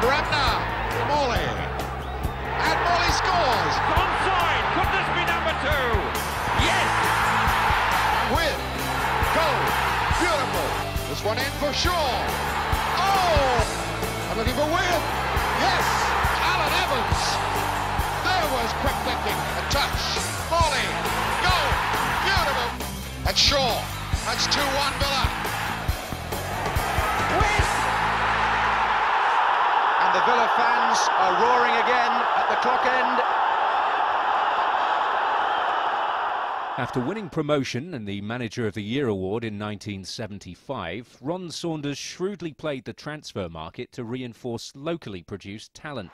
Bremner, Morley, and Morley scores. Onside, could this be number two? Yes! Withe goal, beautiful. This one in for Shaw. Oh, I'm looking for Wynn. Yes, Alan Evans. There was quick thinking, a touch. Morley, goal, beautiful. That's Shaw. That's 2-1 Villa. The Villa fans are roaring again at the clock end. After winning promotion and the Manager of the Year award in 1975, Ron Saunders shrewdly played the transfer market to reinforce locally produced talent.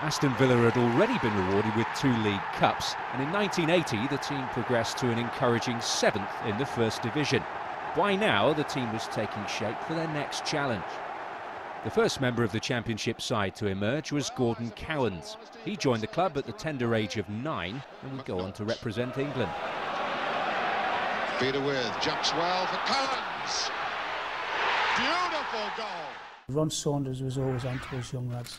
Aston Villa had already been rewarded with two League Cups, and in 1980 the team progressed to an encouraging seventh in the First Division. By now, the team was taking shape for their next challenge. The first member of the Championship side to emerge was Gordon Cowans. He joined the club at the tender age of nine and would go on to represent England. Peter Withe jumps well for Cowans. Beautiful goal. Ron Saunders was always on to us young lads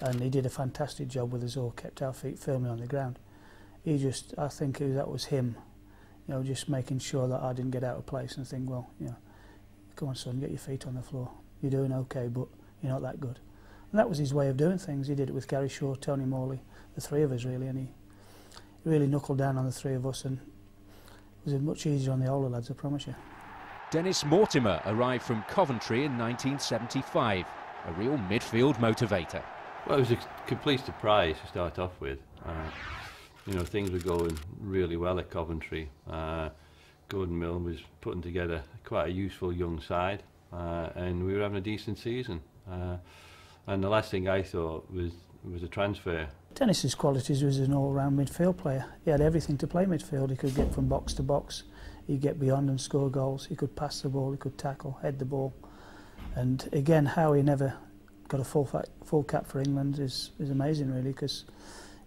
and he did a fantastic job with us all, kept our feet firmly on the ground. He just, I think that was him, you know, just making sure that I didn't get out of place and think, well, you know, come on son, get your feet on the floor. You're doing okay, but you're not that good. And that was his way of doing things. He did it with Gary Shaw, Tony Morley, the three of us really, and he really knuckled down on the three of us and it was much easier on the older lads, I promise you. Dennis Mortimer arrived from Coventry in 1975, a real midfield motivator. Well, it was a complete surprise to start off with. Uh, you know, things were going really well at Coventry. Uh, Gordon Milne was putting together quite a useful young side, uh, and we were having a decent season. Uh, and the last thing I thought was was a transfer. Dennis's qualities was an all-round midfield player. He had everything to play midfield. He could get from box to box. He'd get beyond and score goals. He could pass the ball. He could tackle, head the ball. And again, how he never got a full full cap for England is is amazing, really, because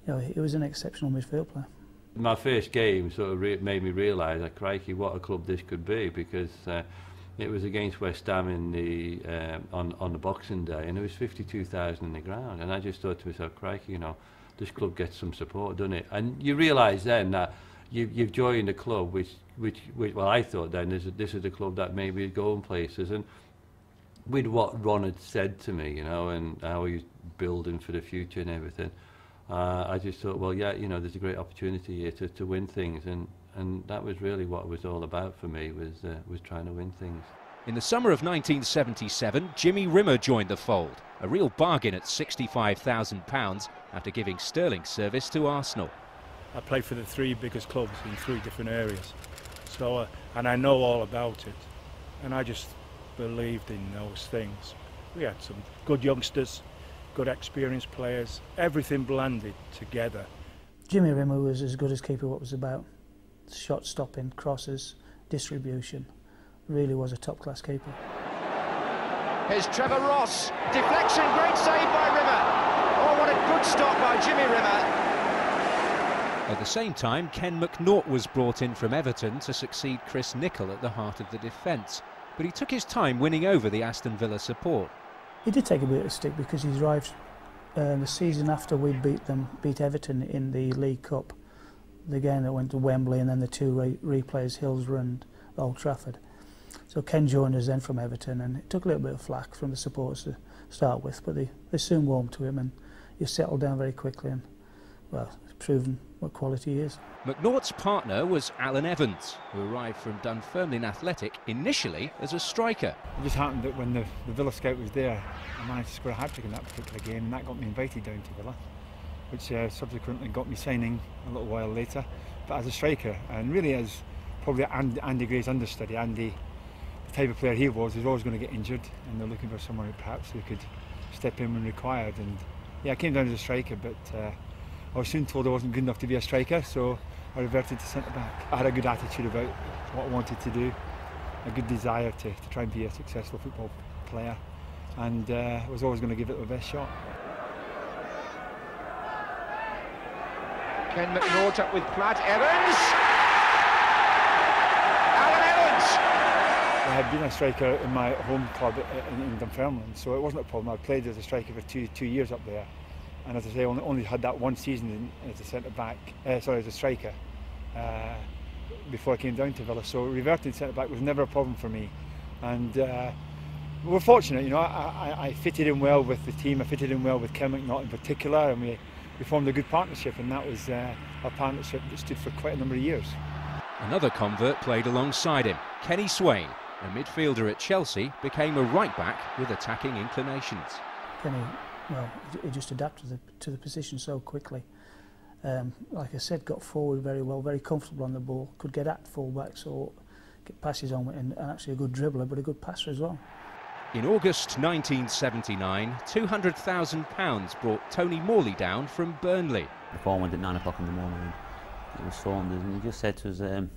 you know he was an exceptional midfield player. My first game sort of made me realise, like, crikey, what a club this could be, because. Uh, It was against West Ham in the um, on on the Boxing Day, and it was fifty two thousand in the ground. And I just thought to myself, "Crikey, you know, this club gets some support, doesn't it?" And you realise then that you, you've joined a club which, which, which well, I thought then this is this is a club that maybe is going places, and with what Ron had said to me, you know, and how he's building for the future and everything, uh, I just thought, well, yeah, you know, there's a great opportunity here to, to win things, and and that was really what it was all about for me, was, uh, was trying to win things. In the summer of 1977, Jimmy Rimmer joined the fold, a real bargain at £65,000 after giving Sterling service to Arsenal. I played for the three biggest clubs in three different areas, so uh, and I know all about it, and I just believed in those things. We had some good youngsters, good experienced players, everything blended together. Jimmy Rimmer was as good as keeper what was about. Shot stopping, crosses, distribution. Really was a top class keeper. Here's Trevor Ross. Deflection, great save by Rimmer. Oh, what a good stop by Jimmy Rimmer. At the same time, Ken McNaught was brought in from Everton to succeed Chris Nicholl at the heart of the defence but he took his time winning over the Aston Villa support. He did take a bit of stick because he arrived uh, the season after we beat them, beat Everton in the League Cup, the game that went to Wembley and then the two re replays, Hillsborough and Old Trafford. So Ken joined us then from Everton and it took a little bit of flack from the supporters to start with, but they, they soon warmed to him and he settled down very quickly and, well, proven what quality he is. McNaught's partner was Alan Evans, who arrived from Dunfermline Athletic initially as a striker. It just happened that when the, the Villa scout was there, I managed to score a hat-trick in that particular game, and that got me invited down to Villa, which uh, subsequently got me signing a little while later, but as a striker, and really as probably Andy, Gray's understudy. Andy, the type of player he was, was always going to get injured, and they're looking for someone who perhaps who could step in when required. And yeah, I came down as a striker, but uh, I was soon told I wasn't good enough to be a striker, so I reverted to centre back. I had a good attitude about what I wanted to do, a good desire to, to try and be a successful football player, and uh, I was always going to give it my best shot. Ken McNaught up with Platt Evans. Alan Evans. I had been a striker in my home club in, in Dunfermline, so it wasn't a problem. I played as a striker for two two years up there, and as I say, only, only had that one season as a centre back. Uh, sorry, as a striker. Uh, before I came down to Villa, so reverting centre back was never a problem for me, and uh, we're fortunate. You know, I, I, I, fitted in well with the team. I fitted in well with Ken McNaught in particular, and we, we formed a good partnership, and that was uh, a partnership that stood for quite a number of years. Another convert played alongside him, Kenny Swain, a midfielder at Chelsea, became a right back with attacking inclinations. Kenny, well, he just adapted to the, to the position so quickly. Um, like I said, got forward very well, very comfortable on the ball, could get at full backs or get passes on and, and actually a good dribbler, but a good passer as well. In August 1979, £200,000 brought Tony Morley down from Burnley. The phone went at 9 o'clock in the morning. It was Saunders, and he just said to us, um,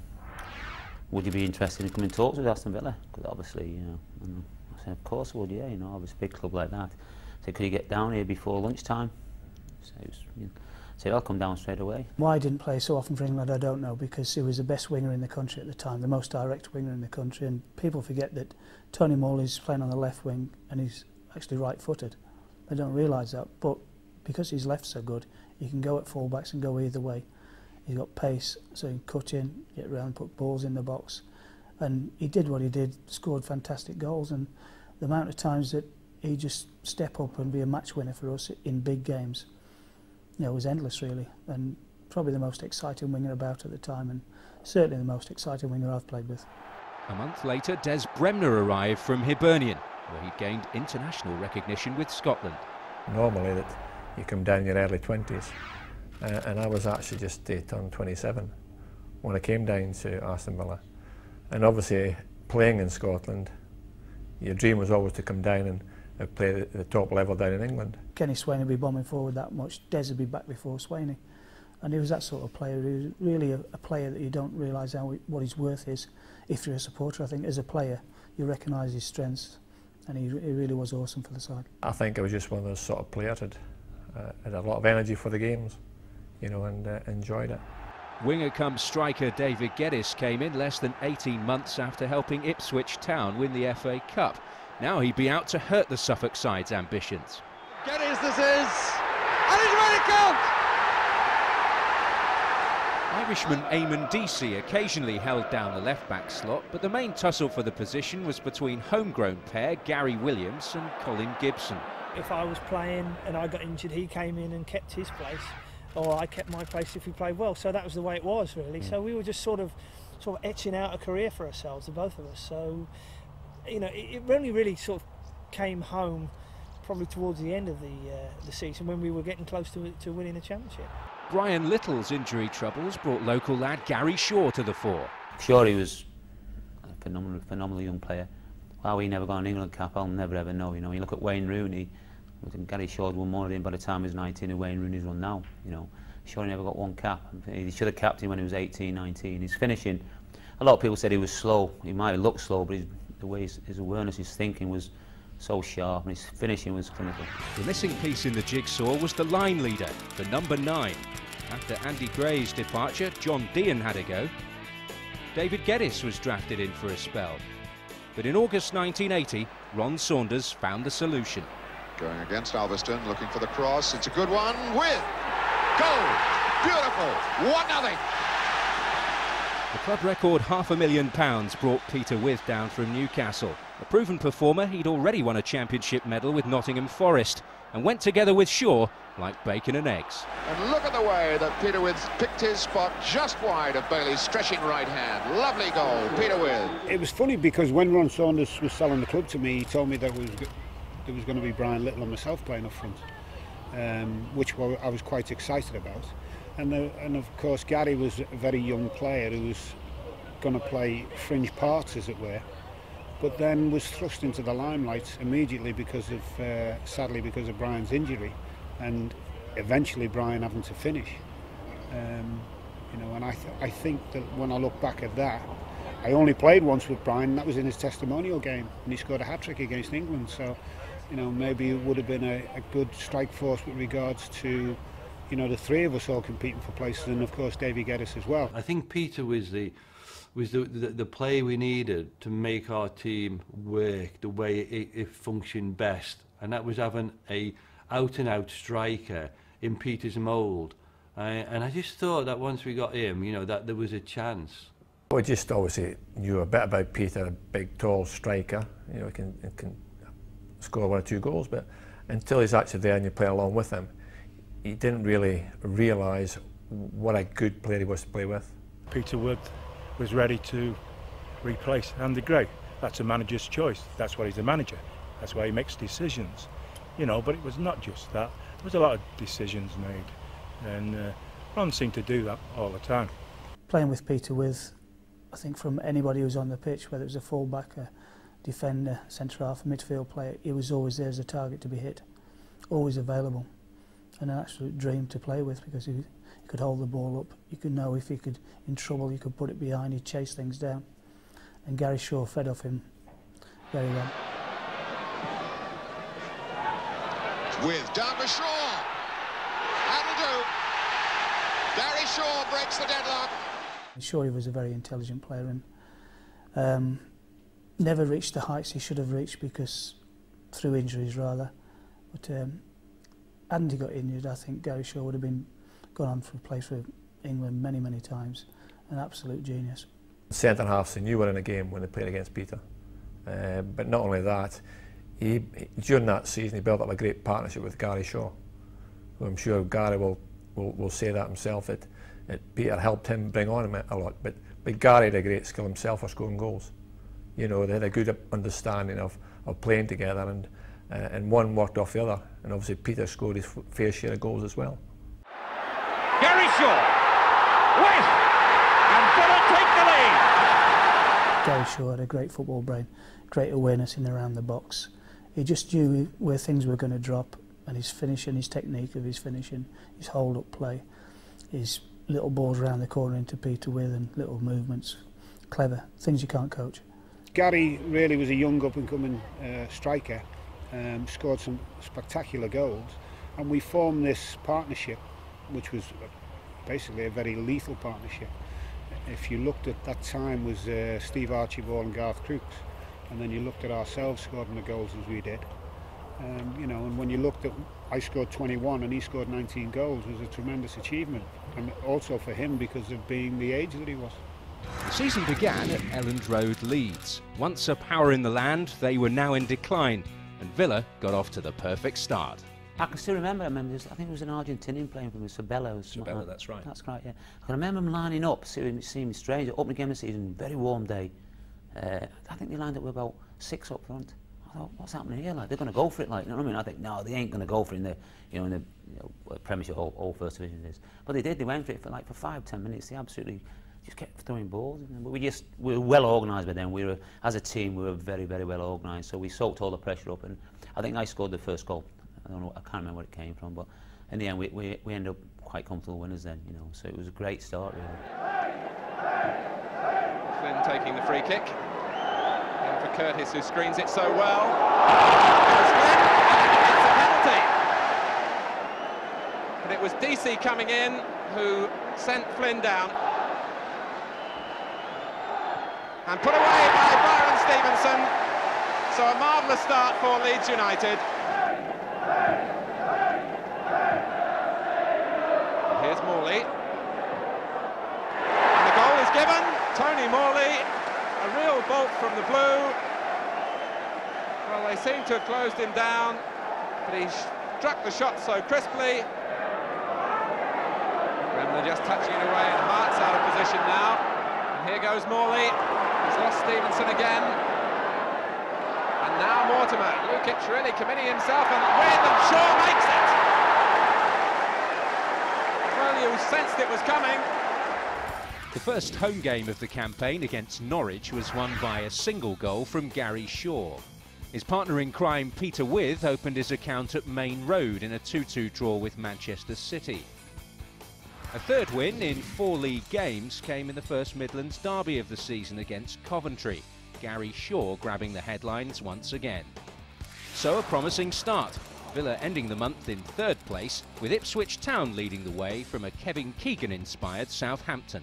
would you be interested in coming and talk to Aston Villa? Because obviously, you know, and I said, of course I would, yeah, you know, obviously a big club like that. I said, could you get down here before lunchtime? So he was, you know, said, I'll come down straight away. Why I didn't play so often for England, I don't know, because he was the best winger in the country at the time, the most direct winger in the country, and people forget that Tony Morley's playing on the left wing and he's actually right-footed. They don't realise that, but because his left's so good, he can go at fullbacks and go either way. He's got pace, so he can cut in, get round, put balls in the box. And he did what he did, scored fantastic goals. And the amount of times that he just step up and be a match winner for us in big games, you know, was endless really. And probably the most exciting winger about at the time and certainly the most exciting winger I've played with. A month later, Des Bremner arrived from Hibernian, where he gained international recognition with Scotland. Normally, that you come down in your early 20s uh, and I was actually just uh, turned 27 when I came down to Aston Villa. And obviously, playing in Scotland, your dream was always to come down and uh, play at the top level down in England. Kenny Swain would be bombing forward that much, Des would be back before Swainey. And he was that sort of player. He was really a, a player that you don't realise how what his worth is if you're a supporter. I think as a player, you recognise his strengths, and he, he really was awesome for the side. I think I was just one of those sort of players that uh, had a lot of energy for the games you know, and uh, enjoyed it. Winger come striker David Geddes came in less than 18 months after helping Ipswich Town win the FA Cup. Now he'd be out to hurt the Suffolk side's ambitions. Geddes this is, and he's ready to count! Irishman Eamonn Deacy occasionally held down the left-back slot, but the main tussle for the position was between homegrown pair Gary Williams and Colin Gibson. If I was playing and I got injured, he came in and kept his place or I kept my place if we played well. So that was the way it was really. Mm. So we were just sort of sort of etching out a career for ourselves, the both of us. So you know, it, it really really sort of came home probably towards the end of the uh, the season when we were getting close to to winning the championship. Brian Little's injury troubles brought local lad Gary Shaw to the fore. Sure, he was a phenomenal, phenomenal young player. How he never got an England cap, I'll never ever know. You know, you look at Wayne Rooney, Gary Shaw's won more than by the time he was 19 and Wayne Rooney's won now. You know, Shaw never got one cap. He should have capped him when he was 18, 19. His finishing, a lot of people said he was slow. He might have looked slow, but his, the way his, his awareness, his thinking was so sharp, and his finishing was clinical. The missing piece in the jigsaw was the line leader, the number nine. After Andy Gray's departure, John Deehan had a go. David Geddes was drafted in for a spell. But in August 1980, Ron Saunders found the solution. Going against Alveston, looking for the cross. It's a good one Withe goal. Beautiful. 1 nothing. The club record half a million pounds brought Peter Withe down from Newcastle. A proven performer, he'd already won a championship medal with Nottingham Forest and went together with Shaw like bacon and eggs. And look at the way that Peter Withe picked his spot just wide of Bailey's stretching right hand. Lovely goal, Peter Withe. It was funny because when Ron Saunders was selling the club to me, he told me that was there was going to be Brian Little and myself playing up front, um, which I was quite excited about. And, the, and of course, Gary was a very young player who was going to play fringe parts, as it were, but then was thrust into the limelight immediately because of, uh, sadly, because of Brian's injury, and eventually Brian having to finish. Um, you know, and I, th I think that when I look back at that, I only played once with Brian, and that was in his testimonial game, and he scored a hat trick against England. So you know, maybe it would have been a, a good strike force with regards to, you know, the three of us all competing for places, and of course Davy Geddes as well. I think Peter was the was the, the, the play we needed to make our team work the way it, it functioned best. And that was having a out-and-out striker in Peter's mould. Uh, and I just thought that once we got him, you know, that there was a chance. We just obviously knew a bit about Peter, a big, tall striker. You know, he can, he can score one or two goals, but until he's actually there and you play along with him, he didn't really realise what a good player he was to play with. Peter Wood was ready to replace Andy Gray. That's a manager's choice. That's why he's a manager. That's why he makes decisions. You know, but it was not just that. There was a lot of decisions made. And uh, Ron seemed to do that all the time. Playing with Peter Withe, I think from anybody who was on the pitch, whether it was a fullback, a defender, centre half, a midfield player, he was always there as a target to be hit. Always available. And an absolute dream to play with because he, could hold the ball up. You could know if he could in trouble, you could put it behind, he'd chase things down. And Gary Shaw fed off him very well. Withe to Shaw. That'll do. Gary Shaw breaks the deadlock. Shaw he was a very intelligent player and um, never reached the heights he should have reached because through injuries rather. But um, hadn't he got injured, I think Gary Shaw would have been gone on for play for England many, many times. An absolute genius. Centre halves, they knew were in a game when they played against Peter. Uh, but not only that, he, during that season he built up a great partnership with Gary Shaw. Who I'm sure Gary will, will, will say that himself, that, that Peter helped him bring on him a lot. But, but Gary had a great skill himself for scoring goals. You know, they had a good understanding of, of playing together and, uh, and one worked off the other. And obviously Peter scored his fair share of goals as well. Gary Shaw, Withe, and Villa take the lead. Gary Shaw had a great football brain, great awareness in around the box. He just knew where things were going to drop and his finishing, his technique of his finishing, his hold-up play, his little balls around the corner into Peter Withe and little movements, clever, things you can't coach. Gary really was a young up-and-coming uh, striker, um, scored some spectacular goals, and we formed this partnership, which was basically a very lethal partnership. If you looked at that time was uh, Steve Archibald and Garth Crooks, and then you looked at ourselves scoring the goals as we did. Um, you know, and when you looked at, I scored 21 and he scored 19 goals, was a tremendous achievement, and also for him because of being the age that he was. The season began at Elland Road, Leeds. Once a power in the land, they were now in decline, and Villa got off to the perfect start. I can still remember, I remember this, I think it was an Argentinian playing for me, Sabella. Sabella, like- that's right. That's right, yeah. I can remember them lining up, seeing, seeing strange, opening game of the season, very warm day. Uh, I think they lined up with about six up front. I thought, what's happening here? Like, they're going to go for it, like, you know what I mean? I think, no, they ain't going to go for it in the, you know, in the you know, Premiership or, or First Division is. But they did, they went for it for like for five, ten minutes. They absolutely just kept throwing balls. But we just, we were well organised by then. We were, as a team, we were very, very well organised. So we soaked all the pressure up and I think I scored the first goal. I don't know, I can't remember where it came from, but in the end, we, we, we ended up quite comfortable winners then, you know. So it was a great start, really. Flynn taking the free kick. And for Curtis, who screens it so well. Flynn, and it was DC coming in who sent Flynn down. And put away by Byron Stevenson. So a marvellous start for Leeds United. Here's Morley. And the goal is given. Tony Morley, a bolt from the blue. Well, they seem to have closed him down, but he struck the shot so crisply. Remler just touching it away, and Hart's out of position now. And here goes Morley. He's lost Stevenson again. And now Mortimer. Lukic really committing himself and with, and Shaw makes it. Well, you sensed it was coming. The first home game of the campaign against Norwich was won by a single goal from Gary Shaw. His partner in crime, Peter Withe, opened his account at Maine Road in a 2-2 draw with Manchester City. A third win in four league games came in the first Midlands derby of the season against Coventry, Gary Shaw grabbing the headlines once again. So a promising start, Villa ending the month in third place, with Ipswich Town leading the way from a Kevin Keegan-inspired Southampton.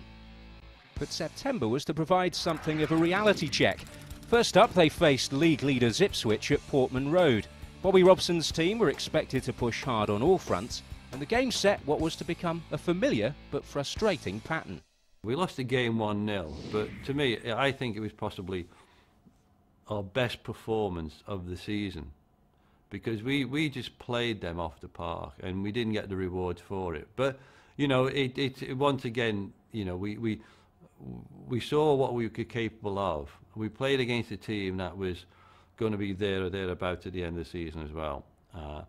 But September was to provide something of a reality check. First up, they faced league leaders Ipswich at Portman Road. Bobby Robson's team were expected to push hard on all fronts, and the game set what was to become a familiar but frustrating pattern. We lost the game 1-0, but to me, I think it was possibly our best performance of the season because we, we just played them off the park and we didn't get the rewards for it. But, you know, it, it, it once again, you know, we, we, we saw what we were capable of. We played against a team that was going to be there or thereabouts at the end of the season as well. Uh,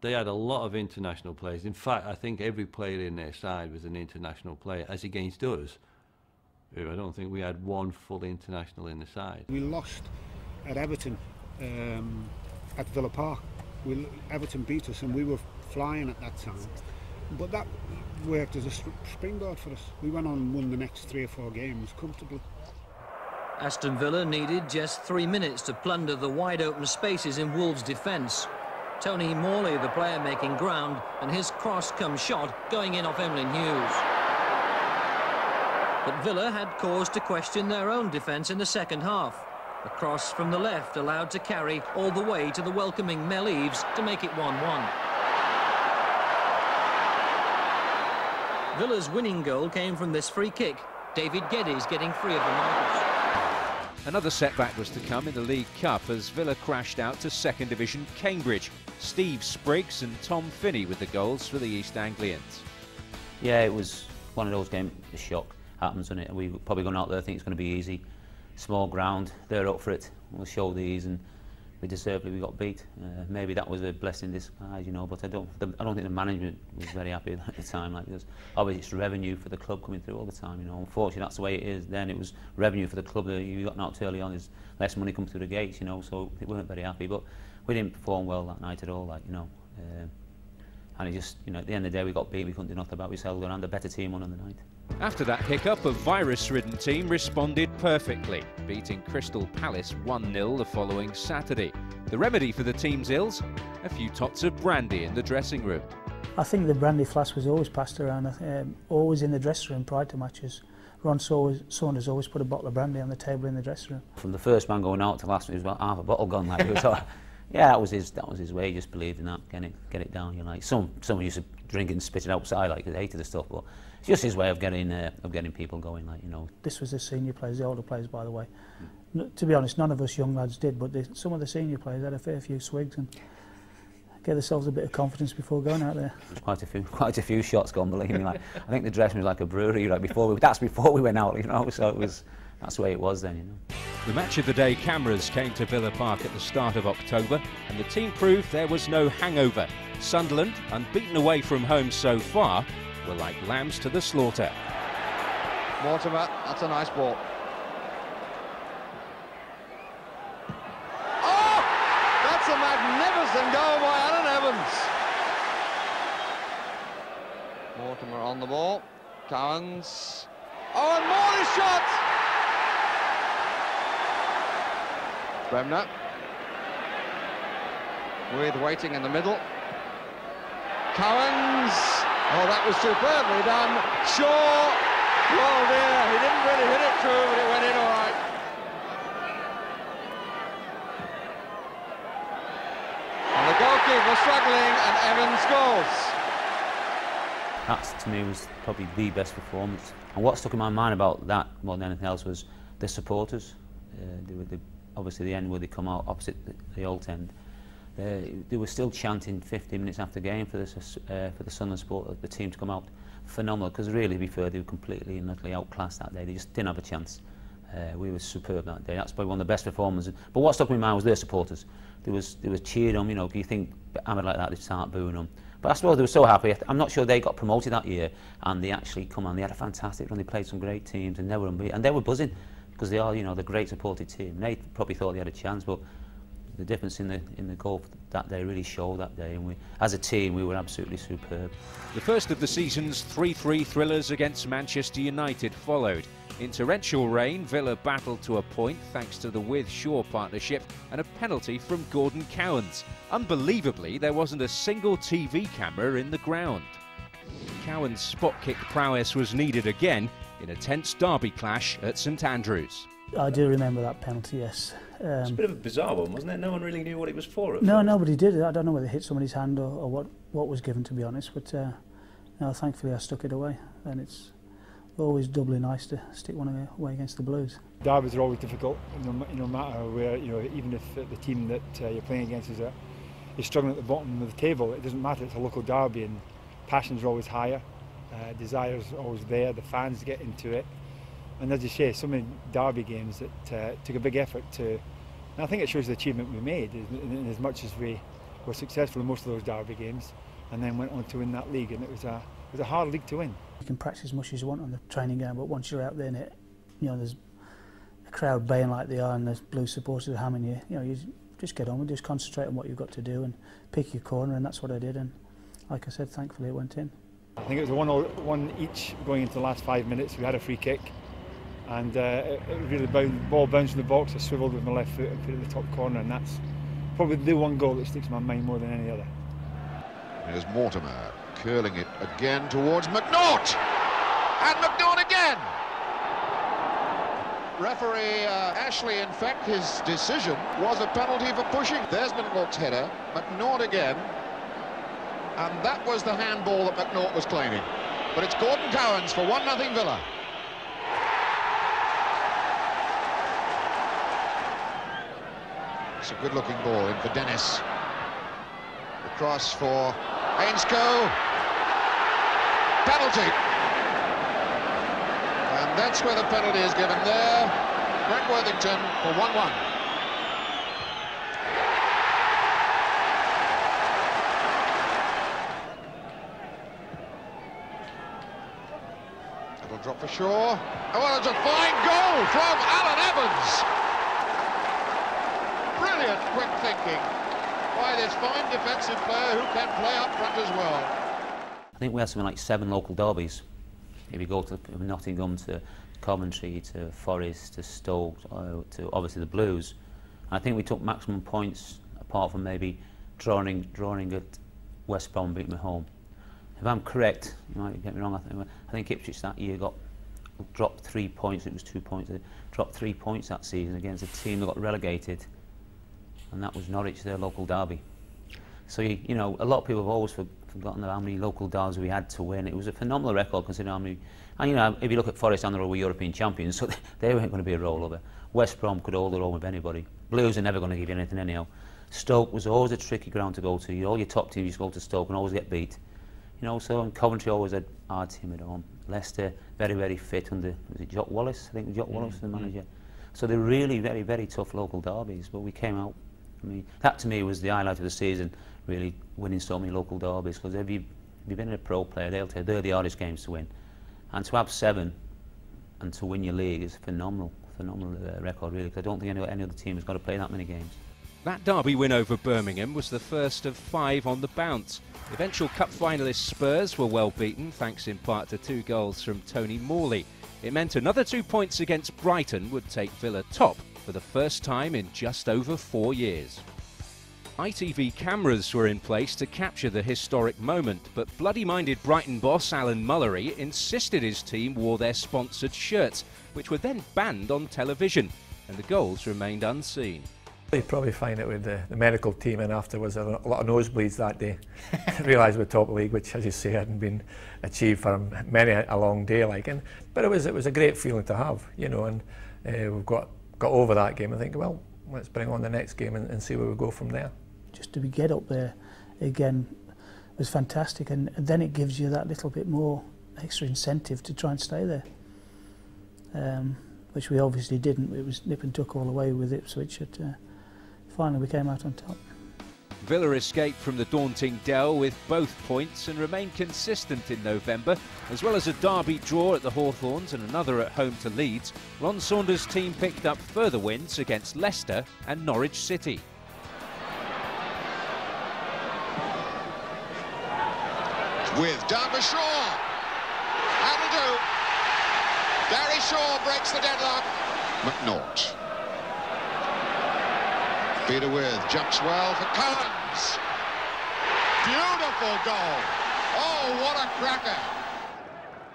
they had a lot of international players. In fact, I think every player in their side was an international player, as against us. I don't think we had one full international in the side. We lost at Everton um, at Villa Park. We, Everton beat us and we were flying at that time. But that worked as a springboard for us. We went on and won the next three or four games comfortably. Aston Villa needed just three minutes to plunder the wide open spaces in Wolves' defence. Tony Morley, the player making ground, and his cross come shot going in off Emlyn Hughes. But Villa had cause to question their own defence in the second half. A cross from the left allowed to carry all the way to the welcoming Mel Eves to make it 1-1. Villa's winning goal came from this free kick. David Geddes getting free of the markers. Another setback was to come in the League Cup as Villa crashed out to second division Cambridge. Steve Spriggs and Tom Finney with the goals for the East Anglians. Yeah, it was one of those games, a shock happens, and it? we probably gone out there think it's going to be easy small ground, they're up for it. We'll show these, and we deservedly we got beat. Uh, maybe that was a blessing in disguise, you know. But I don't, the, I don't think the management was very happy at the time. Like because obviously it's revenue for the club coming through all the time, you know. Unfortunately, that's the way it is. Then it was revenue for the club that you got knocked early on. There's less money come through the gates, you know. So they weren't very happy. But we didn't perform well that night at all, like you know. Uh, and it just, you know, at the end of the day, we got beat. We couldn't do nothing about. it. We held around the better team on in the night. After that hiccup, a virus-ridden team responded perfectly, beating Crystal Palace 1-0 the following Saturday. The remedy for the team's ills? A few tots of brandy in the dressing room. I think the brandy flask was always passed around, um, always in the dressing room prior to matches. Ron Saunders always put a bottle of brandy on the table in the dressing room. From the first man going out to last one, it was about half a bottle gone. Like, it was like, yeah, that was his. That was his way. He just believed in that. Get it, get it down. You know, like some someone used to drink it and spit it outside, like they hated the stuff. But it's just his way of getting uh, of getting people going. Like you know. This was the senior players, the older players, by the way. Mm. to be honest, none of us young lads did, but the, some of the senior players had a fair few swigs and get themselves a bit of confidence before going out there. There's quite a few, quite a few shots gone. Believe me, like I think the dressing was like a brewery. Like before, we, that's before we went out. You know, so it was. That's the way it was then, you know. The match of the day cameras came to Villa Park at the start of October, and the team proved there was no hangover. Sunderland, unbeaten away from home so far, were like lambs to the slaughter. Mortimer, that's a nice ball. Oh! That's a magnificent goal by Alan Evans. Mortimer on the ball. Cowans. Oh, and Morley's shot! Bremner Withe waiting in the middle. Cowans. Oh, that was superbly done. Shaw. Oh dear, he didn't really hit it through, but it went in all right. And the goalkeeper struggling, and Evans scores. That, to me, was probably the best performance. And what stuck in my mind about that more than anything else was the supporters. Uh, they, were, they obviously the end where they come out opposite the, the old end. Uh, they were still chanting 15 minutes after the game for this uh, for the Sunderland Sport the team to come out. Phenomenal because really, to be fair, they were completely and utterly outclassed that day. They just didn't have a chance. Uh, we were superb that day. That's probably one of the best performances. But what stuck in my mind was their supporters. There was they was cheering them. You know, you think Ahmed like that, they start booing them. But I suppose they were so happy. I'm not sure they got promoted that year, and they actually come on. They had a fantastic run. They played some great teams, and they were. And they were buzzing because they are, you know, the great supported team. They probably thought they had a chance, but the difference in the in the goal that day really showed that day, and we, as a team, we were absolutely superb. The first of the season's 3-3 thrillers against Manchester United followed. In torrential rain, Villa battled to a point thanks to the Withe Shaw partnership and a penalty from Gordon Cowans. Unbelievably, there wasn't a single TV camera in the ground. Cowan's spot kick prowess was needed again in a tense derby clash at St Andrews. I do remember that penalty, yes. Um, it's a bit of a bizarre one, wasn't it? No one really knew what it was for. no, first. nobody did. I don't know whether it hit somebody's hand or, or what, what was given, to be honest. But uh, no, thankfully I stuck it away, and it's always doubly nice to stick one away against the Blues. Derbies are always difficult, no, no matter where, you know, even if the team that uh, you're playing against is, a, is struggling at the bottom of the table, it doesn't matter, it's a local derby and passions are always higher, uh, desires are always there, the fans get into it. And as you say, so many derby games that uh, took a big effort to, and I think it shows the achievement we made, in, in as much as we were successful in most of those derby games, and then went on to win that league, and it was a, it was a hard league to win. You can practice as much as you want on the training ground, but once you're out there and it, you know, there's a crowd baying like they are and there's blue supporters hammering you, you know, you just get on with just concentrate on what you've got to do and pick your corner and that's what I did and like I said, thankfully it went in. I think it was a one, one each going into the last five minutes. We had a free kick and uh, it, really bound, ball bounced in the box. I swiveled with my left foot and put it in the top corner and that's probably the one goal that sticks in my mind more than any other. Here's Mortimer curling it again towards McNaught. And McNaught again. Referee uh, Ashley, in fact, his decision was a penalty for pushing. There's McNaught's header. McNaught again. And that was the handball that McNaught was claiming. But it's Gordon Cowans for 1-0 Villa. It's a good-looking ball in for Dennis. The cross for Ainscough penalty. And that's where the penalty is given there. Frank Worthington for 1-1. It'll drop for Shaw. Oh, well, it's a fine goal from Alan Evans. Quick thinking by this fine defensive player who can play up front as well. I think we had something like seven local derbies. If you go to Nottingham, to Coventry, to Forest, to Stoke, uh, to obviously the Blues, I think we took maximum points apart from maybe drawing drawing at West Brom beating home. If I'm correct, you might get me wrong. I think I think Ipswich that year got dropped three points. It was two points. Dropped three points that season against a team that got relegated, and that was Norwich, their local derby. So you, you know, a lot of people have always forgotten how many local derbies we had to win. It was a phenomenal record considering how many. And you know, if you look at Forest and they were European champions, so they weren't going to be a rollover. West Brom could hold their own with anybody. Blues are never going to give you anything anyhow. Stoke was always a tricky ground to go to. You, all your top teams used to go to Stoke and always get beat. You know, so and Coventry always had hard team at home. Leicester very very fit under was it Jock Wallace? I think Jock mm. Wallace was the mm. manager. So they're really very very tough local derbies. But we came out. I mean, that to me was the highlight of the season really winning so many local derbies because if, you, you've been a pro player, they'll tell you they're the hardest games to win. And to have seven and to win your league is phenomenal, phenomenal uh, record really because I don't think any, any other team has got to play that many games. That derby win over Birmingham was the first of five on the bounce. Eventual cup finalists Spurs were well beaten thanks in part to two goals from Tony Morley. It meant another two points against Brighton would take Villa top for the first time in just over four years. ITV cameras were in place to capture the historic moment, but bloody-minded Brighton boss Alan Mullery insisted his team wore their sponsored shirts, which were then banned on television, and the goals remained unseen. They probably find it with the, the medical team and afterwards a lot of nosebleeds that day. Realised we're top league, which as you say hadn't been achieved for many a long day like. And, but it was it was a great feeling to have, you know, and uh, we've got got over that game and think, well, let's bring on the next game and, and see where we go from there. Just to get up there again was fantastic and, and then it gives you that little bit more extra incentive to try and stay there um, which we obviously didn't. It was nip and tuck all the way with Ipswich but uh, finally we came out on top Villa escaped from the daunting Dell with both points and remained consistent in November. As well as a derby draw at the Hawthorns and another at home to Leeds, Ron Saunders' team picked up further wins against Leicester and Norwich City. Withe Derby Shaw. That'll do. Gary Shaw breaks the deadlock. McNaught. Peter Withe jumps well for Cowans. Beautiful goal. Oh, what a cracker.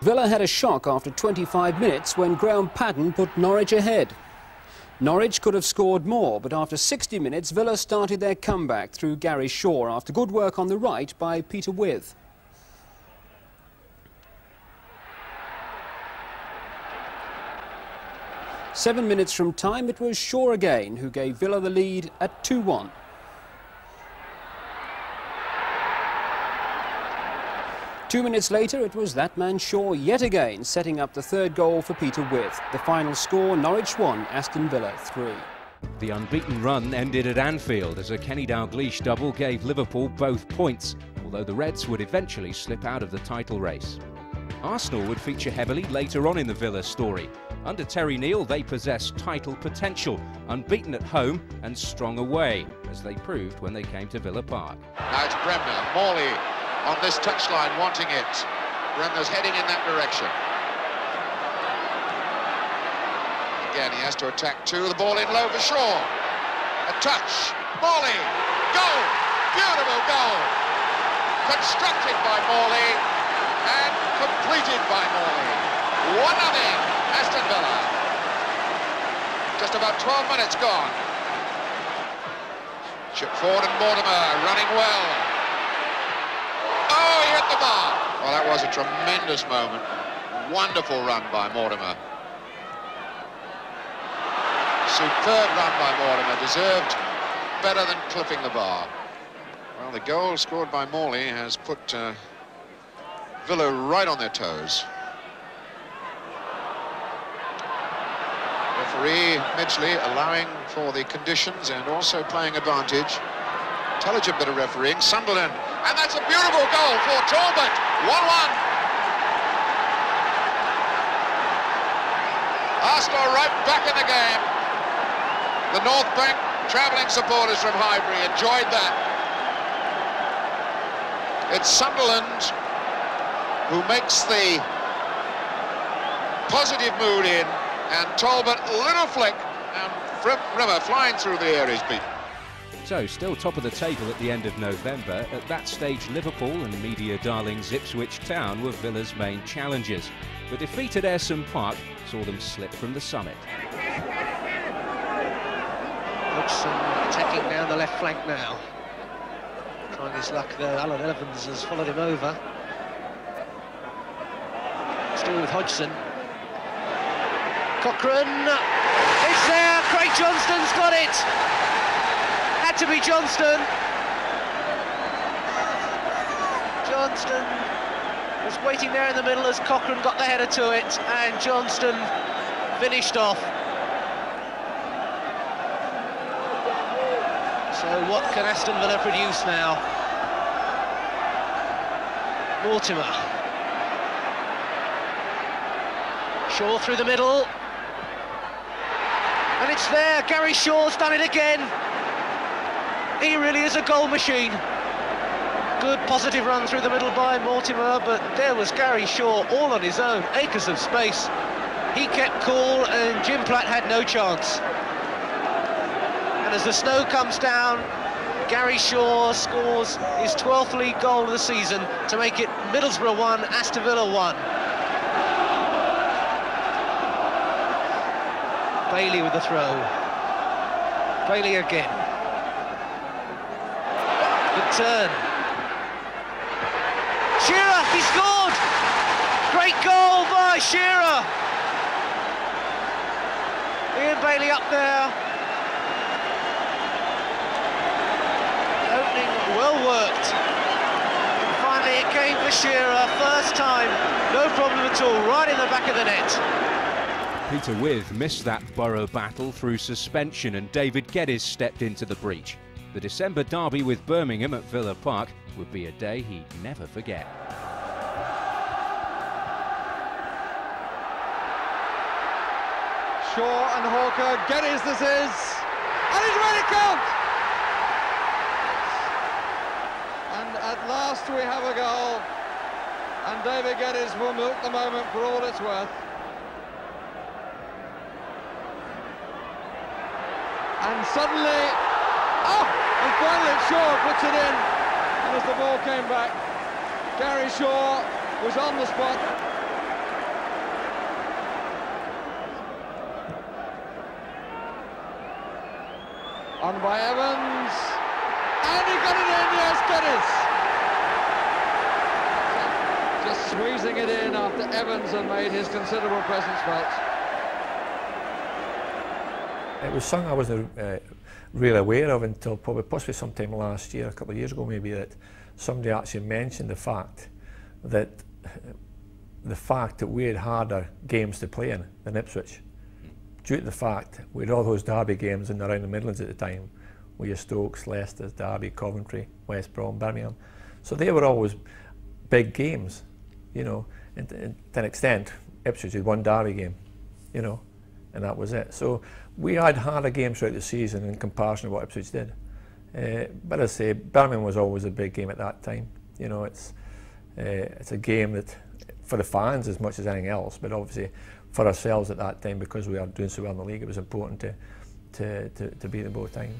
Villa had a shock after 25 minutes when Graham Paddon put Norwich ahead. Norwich could have scored more, but after 60 minutes, Villa started their comeback through Gary Shaw after good work on the right by Peter Withe. Seven minutes from time, it was Shaw again who gave Villa the lead at 2-1. Two minutes later, it was that man Shaw yet again setting up the third goal for Peter Withe. The final score, Norwich 1, Aston Villa 3. The unbeaten run ended at Anfield as a Kenny Dalglish double gave Liverpool both points, although the Reds would eventually slip out of the title race. Arsenal would feature heavily later on in the Villa story. Under Terry Neill, they possess title potential, unbeaten at home and strong away, as they proved when they came to Villa Park. Now it's Bremner, Morley on this touchline wanting it. Bremner's heading in that direction. Again, he has to attack two. The ball in low for Shaw. A touch. Morley. Goal. Beautiful goal. Constructed by Morley and completed by Morley. One nothing. Aston Villa. Just about 12 minutes gone. Chip forward and Mortimer running well. Oh, he hit the bar. Well, that was a tremendous moment. Wonderful run by Mortimer. Superb run by Mortimer. Deserved better than clipping the bar. Well, the goal scored by Morley has put uh, Villa right on their toes. Referee Midgley allowing for the conditions and also playing advantage. Intelligent bit of refereeing. Sunderland. And that's a beautiful goal for Talbot. 1-1. Arsenal right back in the game. The North Bank travelling supporters from Highbury enjoyed that. It's Sunderland who makes the positive mood in and Talbot, little flick, and Rimmer flying through the air is beaten. So, still top of the table at the end of November. At that stage, Liverpool and media darlings Ipswich Town were Villa's main challengers. The defeat at Ayresome Park saw them slip from the summit. Hodgson attacking down the left flank now. Trying his luck there. Alan Evans has followed him over. Still with Hodgson. Cochrane. It's there. Craig Johnston's got it. Had to be Johnston. Johnston was waiting there in the middle as Cochrane got the header to it, and Johnston finished off. So what can Aston Villa produce now? Mortimer. Shaw through the middle. And it's there, Gary Shaw's done it again. He really is a goal machine. Good positive run through the middle by Mortimer, but there was Gary Shaw all on his own, acres of space. He kept cool and Jim Platt had no chance. And as the snow comes down, Gary Shaw scores his 12th league goal of the season to make it Middlesbrough 1, Aston Villa 1. Bailey with the throw. Bailey again. Good turn. Shearer, he scored! Great goal by Shearer. Ian Bailey up there. Opening well worked. Finally it came for Shearer, first time, no problem at all, right in the back of the net. Peter Withe missed that Borough battle through suspension and David Geddes stepped into the breach. The December derby with Birmingham at Villa Park would be a day he'd never forget. Shaw and Hawker, Geddes this is, and he's made it count! And at last we have a goal, and David Geddes will milk the moment for all it's worth. suddenly, oh, and finally Shaw puts it in. And as the ball came back, Gary Shaw was on the spot. On by Evans. And he got it in, yes, Dennis. Just squeezing it in after Evans had made his considerable presence felt. It was something I wasn't uh, really aware of until probably possibly sometime last year, a couple of years ago maybe, that somebody actually mentioned the fact that the fact that we had harder games to play in than Ipswich, due to the fact we had all those derby games in around the Midlands at the time, we had Stokes, Leicester, Derby, Coventry, West Brom, Birmingham. So they were always big games, you know, and, and to an extent, Ipswich had one derby game, you know, and that was it. So we had harder games throughout the season in comparison to what Ipswich did. Uh, but as I say, Birmingham was always a big game at that time. You know, it's uh, it's a game that for the fans as much as anything else, but obviously for ourselves at that time because we are doing so well in the league, it was important to to, to, to beat them both times.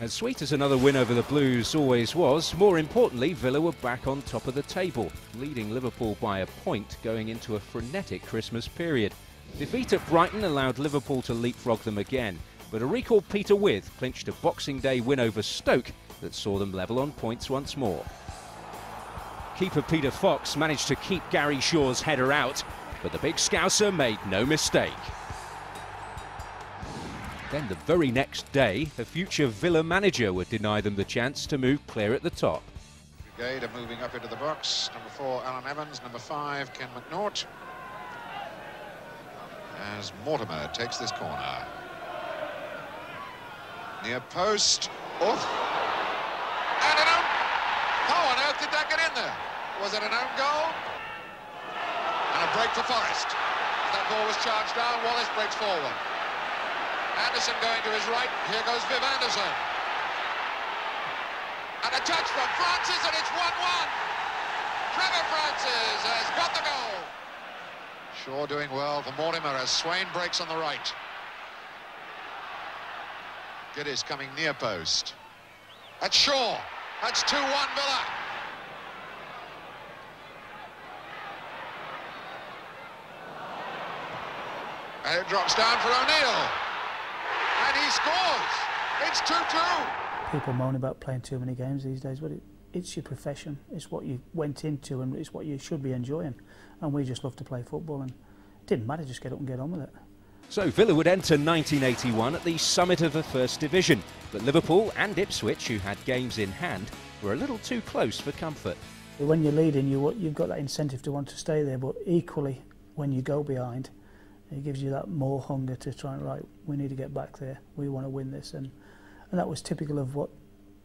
As sweet as another win over the Blues always was, more importantly, Villa were back on top of the table, leading Liverpool by a point going into a frenetic Christmas period. Defeat at Brighton allowed Liverpool to leapfrog them again, but a recalled Peter Withe clinched a Boxing Day win over Stoke that saw them level on points once more. Keeper Peter Fox managed to keep Gary Shaw's header out, but the big Scouser made no mistake. Then the very next day, the future Villa manager would deny them the chance to move clear at the top. Brigade are moving up into the box. Number four, Alan Evans. Number five, Ken McNaught. As Mortimer takes this corner. Near post. Off. And an own. How on earth did that get in there? Was it an own goal? And a break for Forest. As that ball was charged down, Wallace breaks forward. Anderson going to his right. Here goes Viv Anderson. And a touch from Francis, and it's 1-1. Trevor Francis has got the goal. Shaw doing well for Mortimer as Swain breaks on the right. Geddis coming near post. That's Shaw. That's 2-1 Villa. And it drops down for O'Neill. And he scores. It's 2-2. People moan about playing too many games these days, but it, it's your profession. It's what you went into and it's what you should be enjoying. And we just loved to play football and it didn't matter, just get up and get on with it. So Villa would enter 1981 at the summit of the First Division, but Liverpool and Ipswich, who had games in hand, were a little too close for comfort. When you're leading, you, you've got that incentive to want to stay there, but equally, when you go behind, it gives you that more hunger to try and, right, we need to get back there, we want to win this. And, and that was typical of what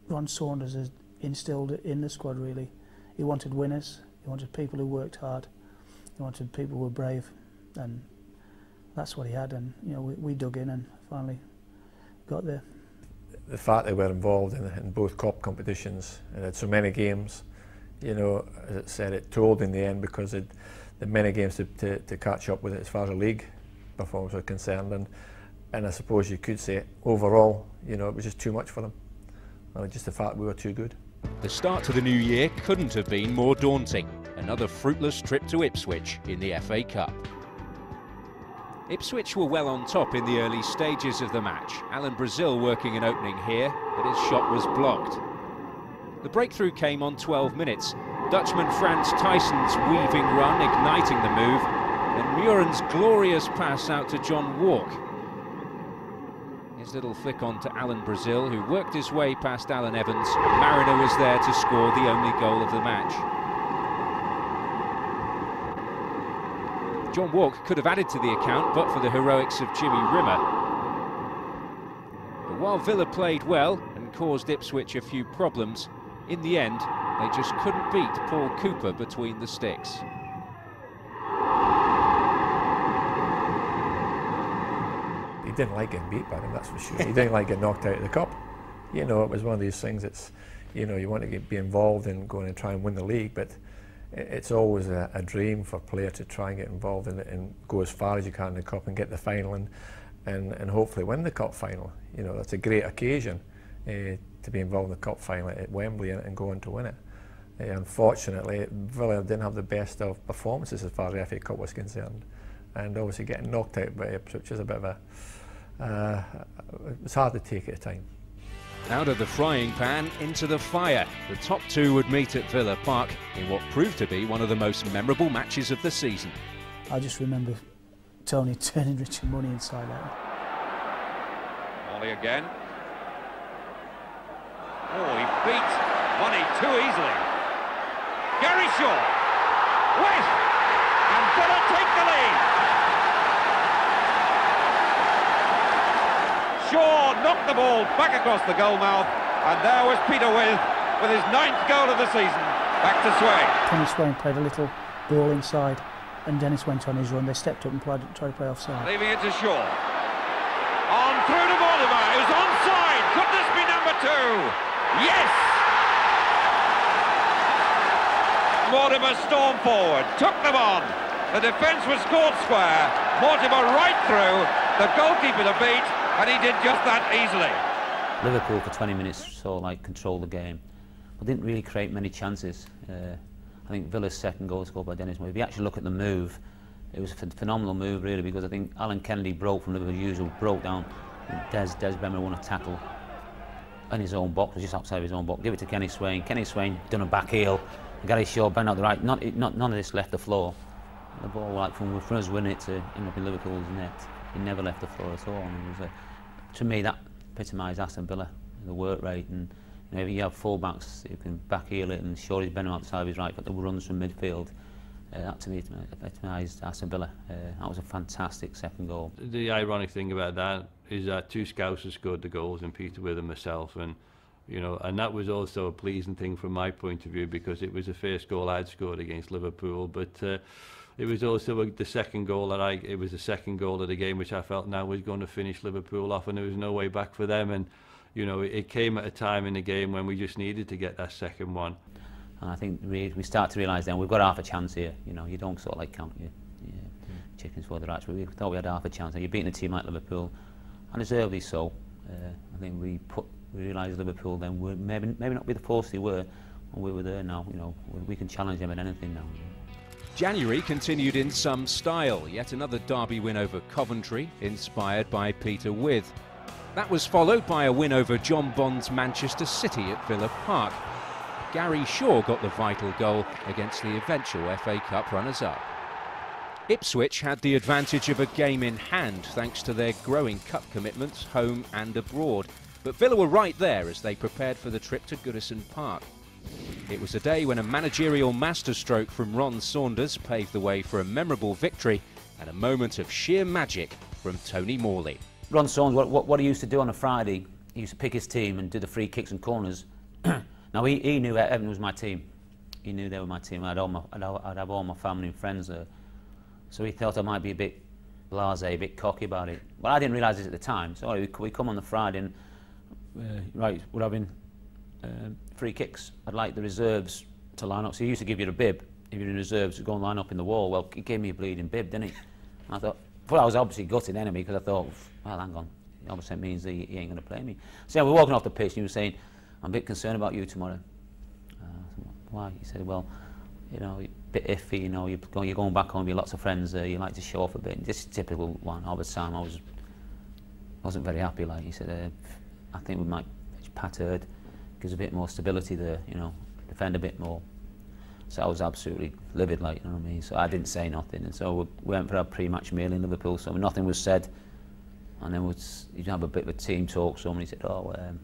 Ron Saunders has instilled in the squad, really. He wanted winners, he wanted people who worked hard, he wanted people who were brave, and that's what he had. And you know, we, we dug in and finally got there. The fact that we're involved in, in both cup competitions and had so many games, you know, as it said, it told in the end because it, the many games to, to, to catch up with it as far as the league performance was concerned. And, and I suppose you could say overall, you know, it was just too much for them. And just the fact we were too good. The start to the new year couldn't have been more daunting. Another fruitless trip to Ipswich in the FA Cup. Ipswich were well on top in the early stages of the match. Alan Brazil working an opening here, but his shot was blocked. The breakthrough came on 12 minutes. Dutchman Frans Thijssen's weaving run igniting the move, and Mühren's glorious pass out to John Wark. His little flick on to Alan Brazil, who worked his way past Alan Evans. Mariner was there to score the only goal of the match. John Wark could have added to the account, but for the heroics of Jimmy Rimmer. But while Villa played well and caused Ipswich a few problems, in the end, they just couldn't beat Paul Cooper between the sticks. He didn't like getting beat by them, that's for sure. he didn't like getting knocked out of the cup. You know, it was one of these things that's, you know, you want to get, be involved in going and try and win the league, but it's always a, a dream for a player to try and get involved in it and go as far as you can in the cup and get the final and, and, and hopefully win the cup final. You know, that's a great occasion uh, to be involved in the cup final at Wembley and, and go on to win it. Uh, unfortunately, Villa didn't have the best of performances as far as the FA Cup was concerned. And obviously getting knocked out by Ipswich is a bit of a, uh, it's hard to take at a time. Out of the frying pan into the fire. The top two would meet at Villa Park in what proved to be one of the most memorable matches of the season. I just remember Tony turning Richard Money inside out. Morley again. Oh, he beat Money too easily. Gary Shaw. Withe. And Villa take the lead. Shaw knocked the ball back across the goal mouth, and there was Peter Withe with his ninth goal of the season. Back to Swain. Kenny Swain played a little ball inside, and Dennis went on his run. They stepped up and played, tried to play offside. Leaving it to Shaw. On through to Mortimer. It was onside. Could this be number two? Yes! Mortimer stormed forward, took them on. The defence was scored square. Mortimer right through. The goalkeeper to beat, and he did just that easily. Liverpool for 20 minutes so like controlled the game, but didn't really create many chances. Uh, I think Villa's second goal was scored by Dennis Moore. If you actually look at the move, it was a phenomenal move really because I think Alan Kennedy broke from Liverpool usual, broke down. Des, Des Bremner won a tackle in his own box, just outside his own box. Give it to Kenny Swain. Kenny Swain done a back heel. Gary Shaw bent out the right. Not, not, none of this left the floor. The ball, like from, from us winning it to end up in Liverpool's net, he never left the floor at all. And was a, to me, that epitomised Aston Villa, the work rate. And you know, if you have full-backs who can back heel it and is bent out the side of his right, but the runs from midfield, uh, that to me epitomised Aston Villa. Uh, that was a fantastic second goal. The ironic thing about that is that two Scousers scored the goals and Peter Withe and myself and you know and that was also a pleasing thing from my point of view because it was the first goal I'd scored against Liverpool but uh, It was also the second goal that I, it was the second goal of the game, which I felt now was going to finish Liverpool off, and there was no way back for them. And, you know, it came at a time in the game when we just needed to get that second one. And I think we, we start to realise then we've got half a chance here. You know, you don't sort of like count your, your mm. chickens for the rats. We thought we had half a chance. You're beating a team like Liverpool, and deservedly so. Uh, I think we put we realised Liverpool then were maybe maybe not be the force they were and we were there now. You know, we, we can challenge them in anything now. January continued in some style yet another derby win over Coventry inspired by Peter Withe. that was followed by a win over John Bond's Manchester City at Villa Park Gary Shaw got the vital goal against the eventual FA Cup runners-up Ipswich had the advantage of a game in hand thanks to their growing cup commitments home and abroad. But Villa were right there as they prepared for the trip to Goodison Park. It was a day when a managerial masterstroke from Ron Saunders paved the way for a memorable victory and a moment of sheer magic from Tony Morley. Ron Saunders, what, what, what he used to do on a Friday, he used to pick his team and do the free kicks and corners. now, he, he knew Everton was my team. He knew they were my team. I'd, all my, I'd, I'd have all my family and friends there. So he thought I might be a bit blasé, a bit cocky about it. But I didn't realise it at the time. So we, we come on the Friday and, uh, right, we're having uh, free kicks. I'd like the reserves to line up. So he used to give you a bib. If you're in reserves, go and line up in the wall. Well, he gave me a bleeding bib, didn't he? And I thought, well, I was obviously gutted enemy because I thought, well, hang on. It means he, he ain't going to play me. So yeah, we're walking off the pitch and he was saying, I'm a bit concerned about you tomorrow. Uh, why? He said, well, you know, a bit iffy, you know, you're going, you're going back home with lots of friends there, you like to show off a bit. This is typical one. All the time I was, wasn't very happy, like he said, uh, I think we might Pat Heard gives a bit more stability there, you know, defend a bit more. So I was absolutely livid, like, you know what I mean? So I didn't say nothing. And so we went for our pre-match meal in Liverpool, so nothing was said. And then was, you'd have a bit of a team talk, somebody said, oh, um,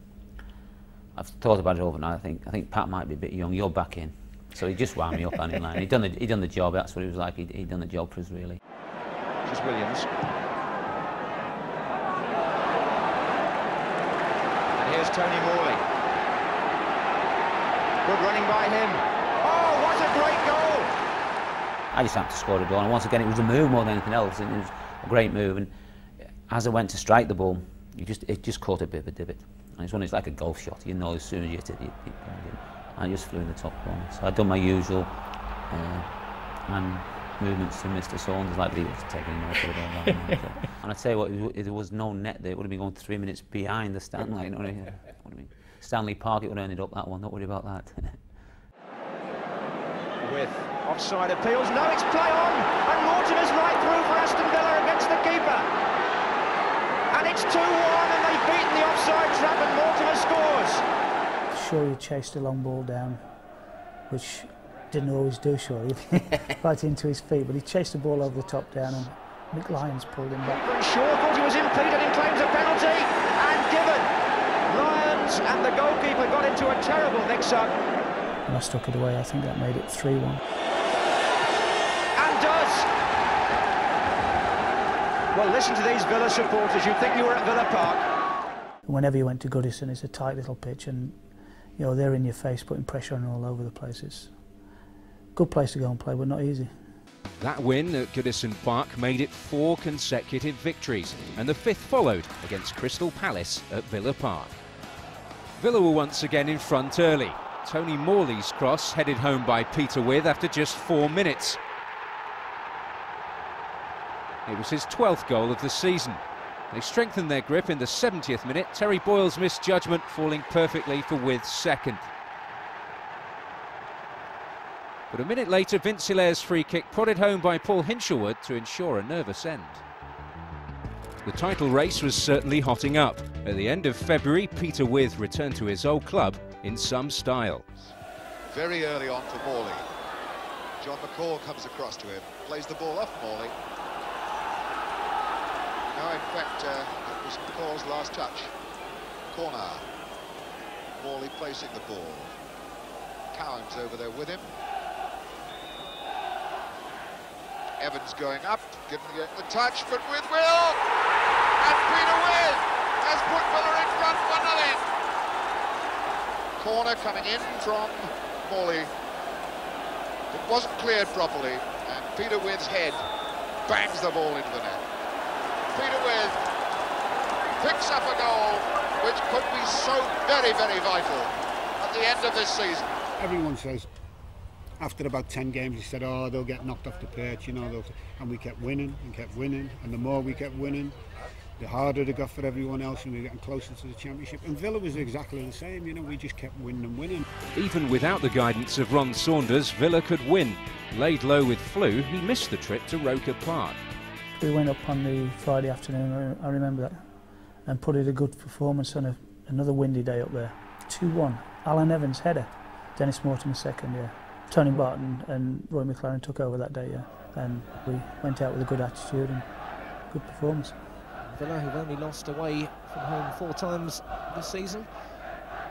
I've thought about it overnight, I think, I think Pat might be a bit young, you're back in. So he just wound me up and. He done the he'd done the job. That's what he was like. He he done the job for us really. Just Williams. And here's Tony Morley. Good running by him. Oh, what a great goal! I just had to score the goal, and once again it was a move more than anything else. And it was a great move. And as I went to strike the ball, you just it just caught a bit of a divot. And it's one it's like a golf shot. You know as soon as you hit it, you, you, you, I just flew in the top corner. So I'd done my usual uh, and movements to Mr. Saunders, like he was taking more for the And I tell you what, if there was no net there, it would have been going three minutes behind the Stanley. You know what I mean? What I mean? Stanley Park, it would have ended up that one. Don't worry about that. With offside appeals, no, it's play on, and Mortimer's right through for Aston Villa against the keeper. And And it's 2-1 and they've beaten the offside trap and Mortimer scores. Sure, he chased a long ball down, which didn't always do sure, right into his feet, but he chased the ball over the top down and Mick Lyons pulled him back. Shaw thought he was impeded and claims a penalty and given. Lyons and the goalkeeper got into a terrible mix-up. And I stuck it away, I think that made it 3-1. And does. Well, listen to these Villa supporters. You'd think you were at Villa Park. Whenever you went to Goodison, it's a tight little pitch and you know, they're in your face, putting pressure on all over the place. It's a good place to go and play, but not easy. That win at Goodison Park made it four consecutive victories, and the fifth followed against Crystal Palace at Villa Park. Villa were once again in front early. Tony Morley's cross headed home by Peter Withe after just four minutes. It was his 12th goal of the season. They strengthened their grip in the 70th minute, Terry Boyle's misjudgment falling perfectly for Withe's second. But a minute later, Vince free kick prodded home by Paul Hinshelwood to ensure a nervous end. The title race was certainly hotting up. At the end of February, Peter Withe returned to his old club in some style. Very early on for Morley. John McCall comes across to him, plays the ball off Morley. Now, in fact, uh, it was McCall's last touch. Corner. Morley placing the ball. Cowans over there with him. Evans going up, giving the touch, but with Will! And Peter Withe has put Villa in front 1 0. Corner coming in from Morley. It wasn't cleared properly, and Peter Withe's head bangs the ball into the net. Peter Withe picks up a goal which could be so very, very vital at the end of this season. Everyone says after about 10 games, he said, oh, they'll get knocked off the perch, you know. And we kept winning and kept winning. And the more we kept winning, the harder it got for everyone else, and we were getting closer to the championship. And Villa was exactly the same, you know, we just kept winning and winning. Even without the guidance of Ron Saunders, Villa could win. Laid low with flu, he missed the trip to Roker Park. We went up on the Friday afternoon, I remember that, and put in a good performance on a, another windy day up there. 2-1, Alan Evans header, Dennis Mortimer second, yeah. Tony Barton and Roy McLaren took over that day, yeah. And we went out with a good attitude and good performance. Villa, who've only lost away from home four times this season,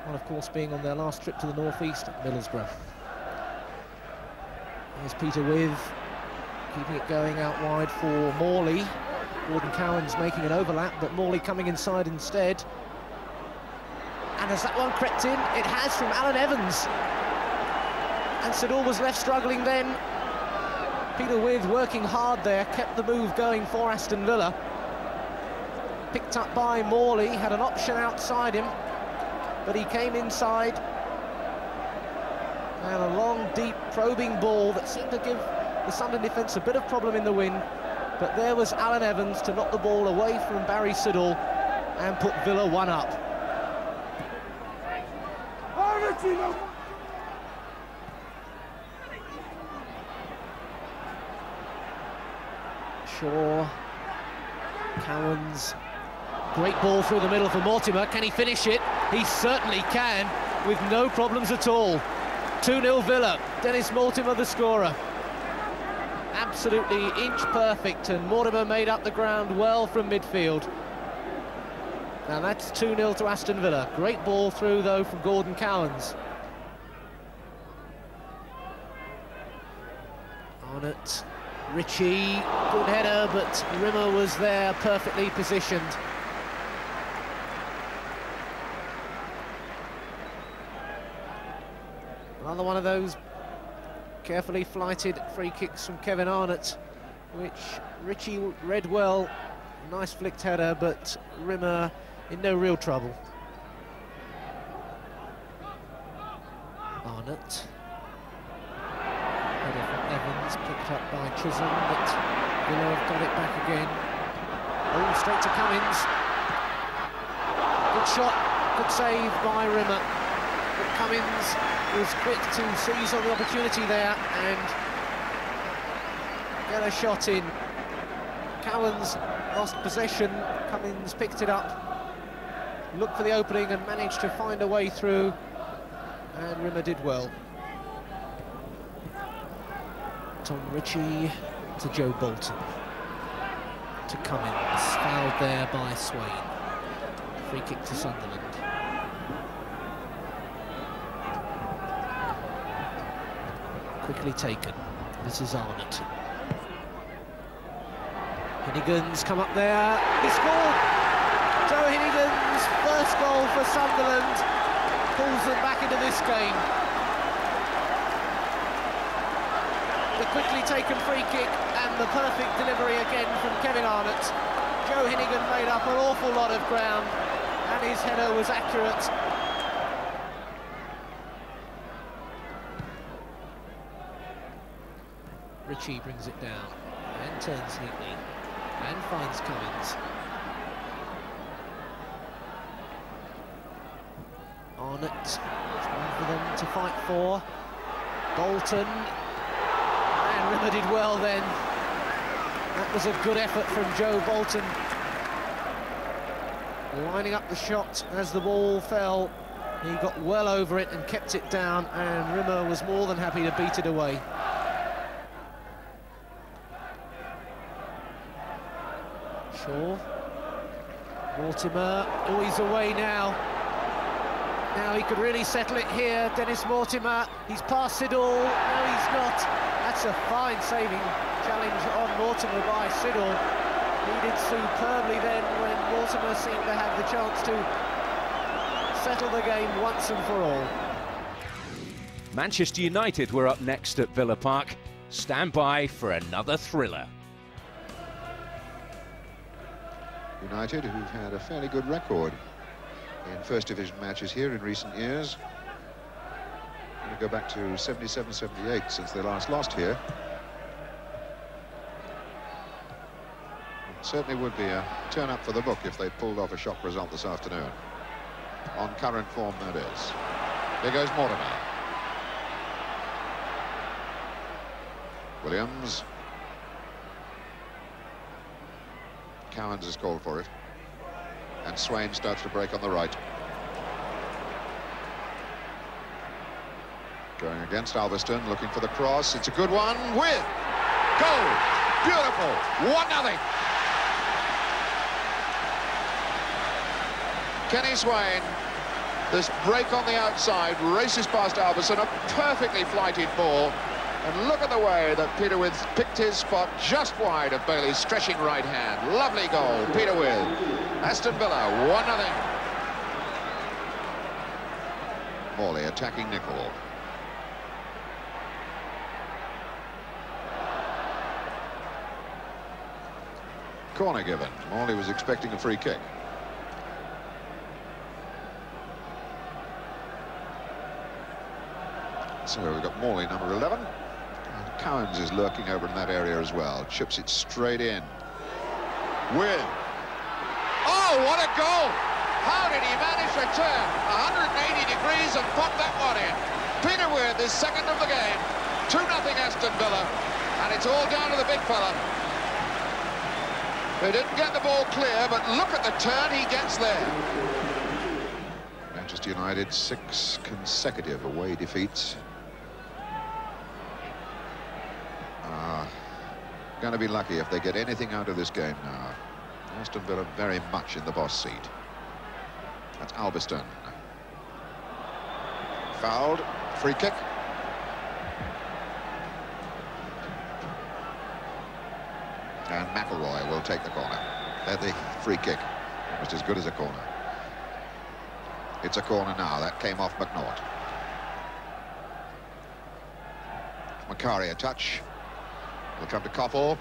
one of course being on their last trip to the northeast at Middlesbrough. There's Peter Withe keeping it going out wide for Morley. Gordon Cowans making an overlap, but Morley coming inside instead. And has that one crept in? It has from Alan Evans. And Siddall was left struggling then. Peter Withe working hard there, kept the move going for Aston Villa. Picked up by Morley, had an option outside him, but he came inside. And a long, deep, probing ball that seemed to give the Sunderland defence a bit of problem in the wind. But there was Alan Evans to knock the ball away from Barry Siddall and put Villa one up. Shaw, Cowans, great ball through the middle for Mortimer. Can he finish it? He certainly can, with no problems at all. 2-0 Villa, Dennis Mortimer the scorer. Absolutely inch perfect, and Mortimer made up the ground well from midfield. Now that's 2-0 to Aston Villa. Great ball through, though, from Gordon Cowans. Arnott, Ritchie, good header, but Rimmer was there, perfectly positioned. Another one of those carefully flighted free kicks from Kevin Arnott, which Ritchie read well. Nice flicked header, but Rimmer in no real trouble. Arnott. Header from Evans, picked up by Chisholm, but Villa have got it back again. Oh, straight to Cummins. Good shot, good save by Rimmer. But Cummins was quick to seize on the opportunity there and get a shot in. Cowans lost possession. Cummins picked it up, looked for the opening and managed to find a way through. And Rimmer did well. Tom Ritchie to Joe Bolton. To Cummins, fouled there by Swain. Free kick to Sunderland. Quickly taken. This is Arnott. Hinnigan's come up there. He scored! Joe Hinnigan's first goal for Sunderland pulls them back into this game. The quickly taken free kick and the perfect delivery again from Kevin Arnott. Joe Hinnigan made up an awful lot of ground and his header was accurate. Ritchie brings it down and turns neatly and finds Cummins. Arnott, one for them to fight for. Bolton, and Rimmer did well then. That was a good effort from Joe Bolton. Lining up the shot as the ball fell. He got well over it and kept it down, and Rimmer was more than happy to beat it away. Shaw. Mortimer, oh, he's away now. Now he could really settle it here. Dennis Mortimer, he's past Siddall. No, he's not. That's a fine saving challenge on Mortimer by Siddall. He did superbly then when Mortimer seemed to have the chance to settle the game once and for all. Manchester United were up next at Villa Park. Stand by for another thriller. United, who've had a fairly good record in First Division matches here in recent years. Going to go back to 77-78 since they last lost here. It certainly would be a turn up for the book if they pulled off a shock result this afternoon. On current form, that is. There goes Mortimer. Williams. Cowans has called for it. And Swain starts to break on the right. Going against Albiston, looking for the cross. It's a good one with goal. Beautiful. One nothing. Kenny Swain, this break on the outside, races past Albiston, a perfectly flighted ball. And look at the way that Peter Withe picked his spot just wide of Bailey's stretching right hand. Lovely goal, Peter Withe. Aston Villa, 1-0. Morley attacking Nicholl. Corner given. Morley was expecting a free kick. So we've got Morley, number 11. And Cowans is lurking over in that area as well. Chips it straight in. Withe. Oh, what a goal! How did he manage to turn 180 degrees and pop that one in? Peter Withe is second of the game. 2-0 Aston Villa. And it's all down to the big fella. They didn't get the ball clear, but look at the turn he gets there. Manchester United, six consecutive away defeats. Going to be lucky if they get anything out of this game now. Aston Villa very much in the boss seat. That's Albiston. Fouled. Free kick. And McIlroy will take the corner. They're the free kick. Just as good as a corner. It's a corner now. That came off McNaught. Macari a touch. Will come to Coppell.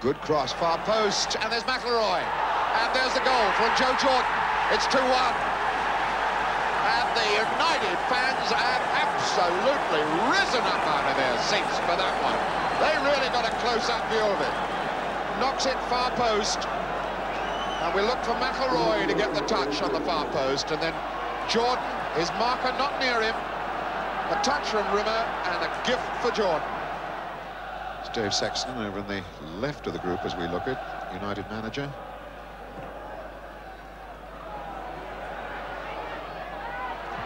Good cross, far post, and there's McIlroy. And there's the goal from Joe Jordan. It's 2-1. And the United fans have absolutely risen up out of their seats for that one. They really got a close-up view of it. Knocks it far post. And we look for McIlroy to get the touch on the far post. And then Jordan, his marker not near him. A touch from Rimmer and a gift for Jordan. It's Dave Sexton over in the left of the group as we look at United manager.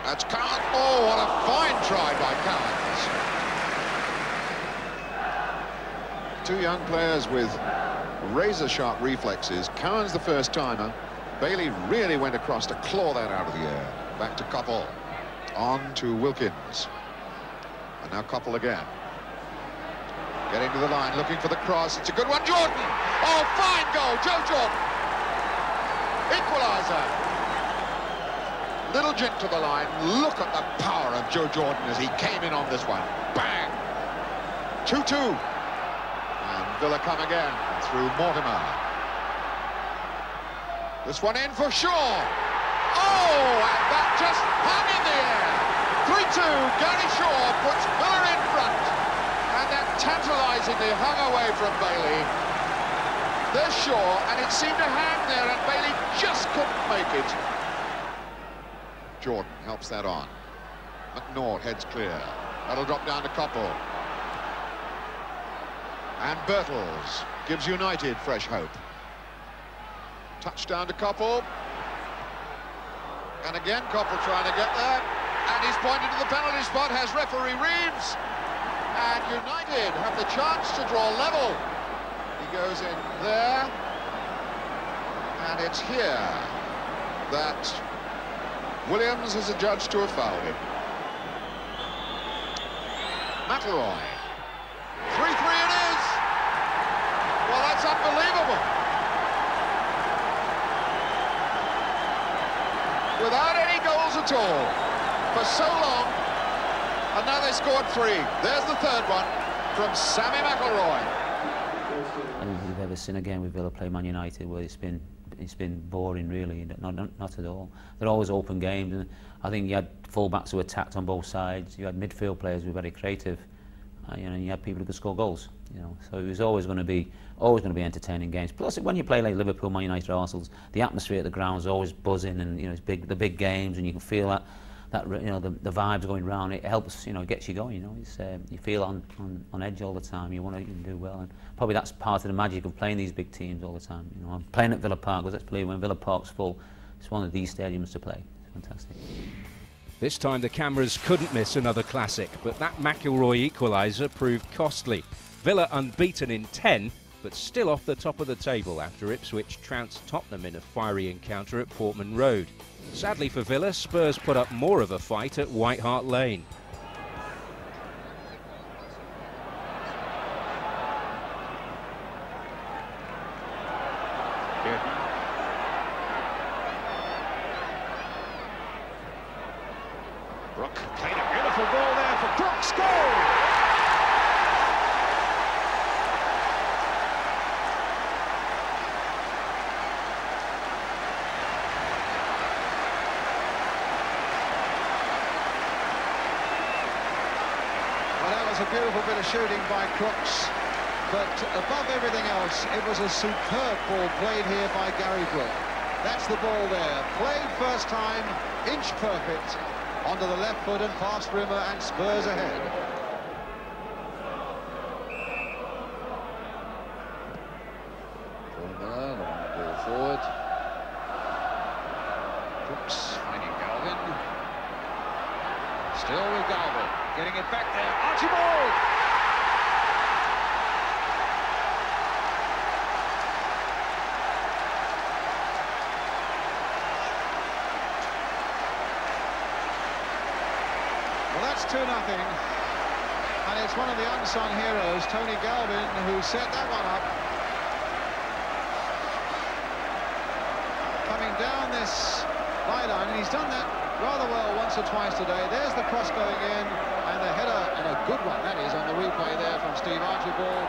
That's Cowan. Oh, what a fine try by Cowans. Two young players with razor-sharp reflexes. Cowan's the first timer. Bailey really went across to claw that out of the air. Back to Coppell. On to Wilkins. And now Coppell again. Getting to the line, looking for the cross. It's a good one, Jordan! Oh, fine goal, Joe Jordan! Equaliser! Little jink to the line. Look at the power of Joe Jordan as he came in on this one. Bang! 2-2. And Villa come again through Mortimer. This one in for Shaw. Oh, and that just hung in the air. 3-2, Gary Shaw puts Villa in front. And that tantalisingly hung away from Bailey. There's Shaw, and it seemed to hang there, and Bailey just couldn't make it. Jordan helps that on. McNaught heads clear. That'll drop down to Coppell. And Birtles gives United fresh hope. Touchdown to Coppell. And again, Coppell trying to get there. And he's pointed to the penalty spot, has referee Reeves. And United have the chance to draw level. He goes in there. And it's here that Williams is adjudged to have fouled him. McIlroy. 3-3 it is. Well, that's unbelievable. Without any goals at all for so long. And now they scored three. There's the third one from Sammy McIlroy. I don't think we've ever seen a game with Villa play Man United where it's been it's been boring really, not, not, not at all. They're always open games and I think you had full-backs who attacked on both sides, you had midfield players who were very creative, uh, you know, and you had people who could score goals, you know. So it was always going to be always going to be entertaining games. Plus when you play like Liverpool, Man United, Arsenal, the atmosphere at the ground is always buzzing and you know it's big the big games and you can feel that that you know the, the vibes going round it helps you know it gets you going you know it's uh, you feel on, on on edge all the time you want to do well and probably that's part of the magic of playing these big teams all the time you know I'm playing at Villa Park because let's believe when Villa Park's full it's one of these stadiums to play it's fantastic This time the cameras couldn't miss another classic, but that McIlroy equaliser proved costly. Villa unbeaten in 10, but still off the top of the table after Ipswich trounced Tottenham in a fiery encounter at Portman Road. Sadly for Villa, Spurs put up more of a fight at White Hart Lane. Brooke played a beautiful ball there for Crooks. Goal! Well, that was a beautiful bit of shooting by Crooks. But above everything else, it was a superb ball played here by Gary Brooke. That's the ball there. Played first time, inch perfect, onto the left foot and past Rimmer and Spurs ahead. 2-0. And it's one of the unsung heroes, Tony Galvin, who set that one up. Coming down this byline, and he's done that rather well once or twice today. There's the cross going in, and the header, and a good one, that is, on the replay there from Steve Archibald.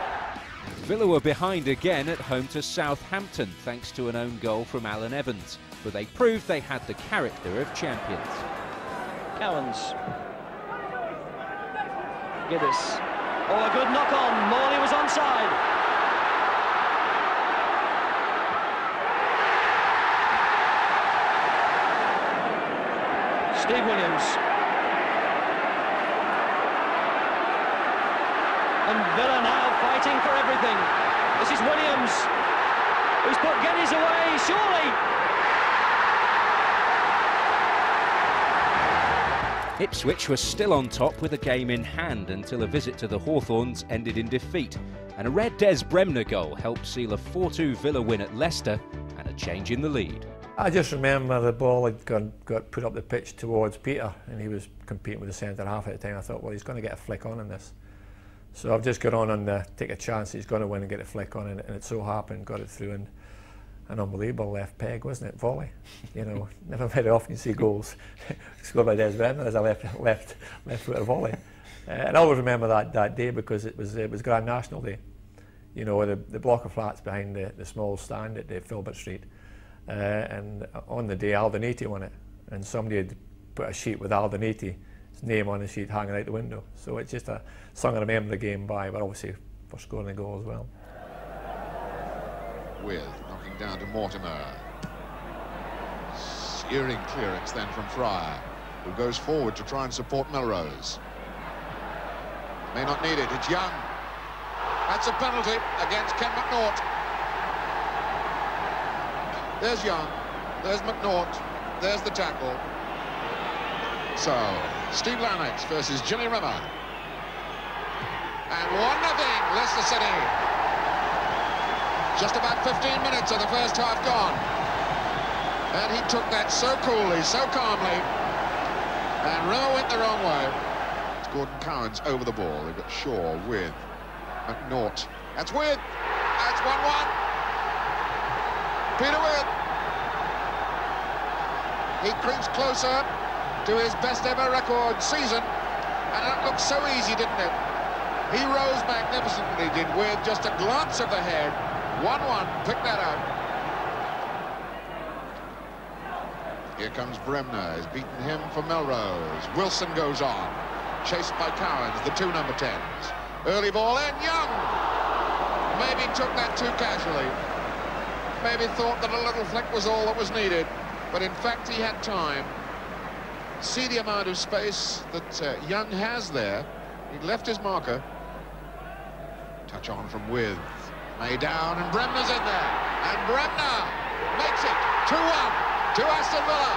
Villa were behind again at home to Southampton, thanks to an own goal from Alan Evans, but they proved they had the character of champions. Callens Oh, a good knock on. Morley was onside. Steve Williams. And Villa now fighting for everything. This is Williams, who's put Geddis away, surely. Ipswich was still on top with a game in hand until a visit to the Hawthorns ended in defeat. And a red Des Bremner goal helped seal a 4-2 Villa win at Leicester and a change in the lead. I just remember the ball had got, got put up the pitch towards Peter and he was competing with the centre half at the time. I thought, well, he's going to get a flick on in this. So I've just got on and uh, take a chance he's going to win and get a flick on and, and it so happened, got it through and an unbelievable left peg, wasn't it? Volley. You know, never very often you see goals scored by Des Bremner as a left left left footer volley. Uh, and I always remember that, that day because it was it was Grand National Day. You know, the, the block of flats behind the, the small stand at the Filbert Street. Uh, and on the day, Aldaniti won it. And somebody had put a sheet with Aldaniti, name on the sheet hanging out the window. So it's just a song I remember the game by, but obviously for scoring a goal as well. Withe down to Mortimer. Searing clearance then from Fryer, who goes forward to try and support Melrose. May not need it, it's Young. That's a penalty against Ken McNaught. There's Young, there's McNaught, there's the tackle. So, Steve Lynex versus Jimmy Rimmer. And 1-0, Leicester City. Just about 15 minutes of the first half gone. And he took that so coolly, so calmly. And Rimmer went the wrong way. It's Gordon Cowans over the ball. They've got Shaw Withe McNaught. That's Withe. That's 1-1. Peter Withe. He creeps closer to his best ever record season. And that looked so easy, didn't it? He rose magnificently, did with just a glance of the head 1-1, pick that out. Here comes Bremner, he's beaten him for Melrose. Wilson goes on, chased by Cowans, the two number 10s. Early ball in, Young! Maybe took that too casually. Maybe thought that a little flick was all that was needed. But in fact, he had time. See the amount of space that uh, Young has there. He left his marker. Touch on from Withe. May down, and Bremner's in there. And Bremner makes it 2-1 to Aston Villa.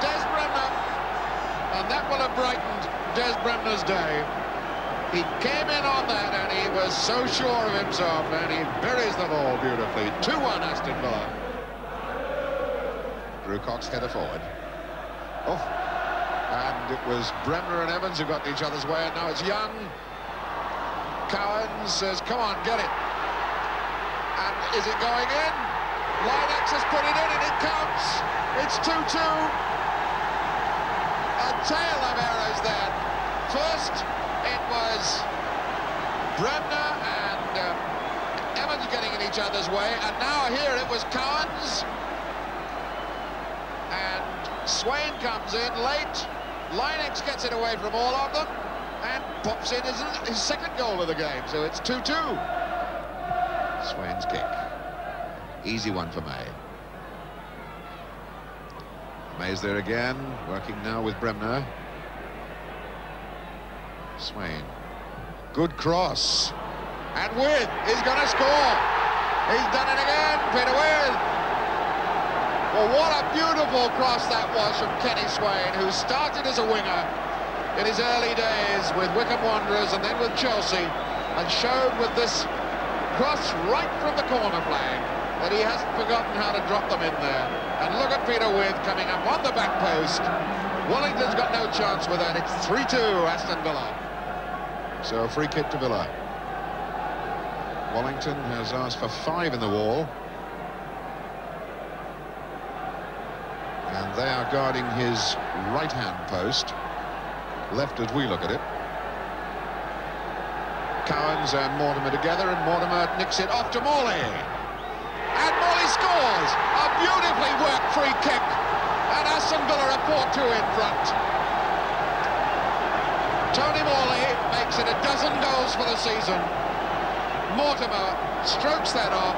Des Bremner, and that will have brightened Des Bremner's day. He came in on that, and he was so sure of himself, and he buries the ball beautifully. 2-1 Aston Villa. Drew Cox header forward. Off. And it was Bremner and Evans who got each other's way, and now it's Young. Cowans says, come on, get it. And is it going in? Lynex has put it in and it counts. It's 2-2. A tale of errors there. First, it was Bremner and uh, Evans getting in each other's way, and now here it was Cowans. And Swain comes in late. Lynex gets it away from all of them pops in his, his second goal of the game, so it's 2-2. Swain's kick. Easy one for May. May's there again, working now with Bremner. Swain. Good cross. And Withe is going to score. He's done it again, Peter Withe. Well, what a beautiful cross that was from Kenny Swain, who started as a winger in his early days with Wycombe Wanderers and then with Chelsea and showed with this cross right from the corner flag that he hasn't forgotten how to drop them in there. And look at Peter Withe coming up on the back post. Wallington's got no chance with that. It's 3-2 Aston Villa. So a free kick to Villa. Wellington has asked for five in the wall. And they are guarding his right-hand post left as we look at it. Cowans and Mortimer together, and Mortimer nicks it off to Morley. And Morley scores! A beautifully worked free kick. And Aston Villa are 4-2 in front. Tony Morley makes it a dozen goals for the season. Mortimer strokes that off,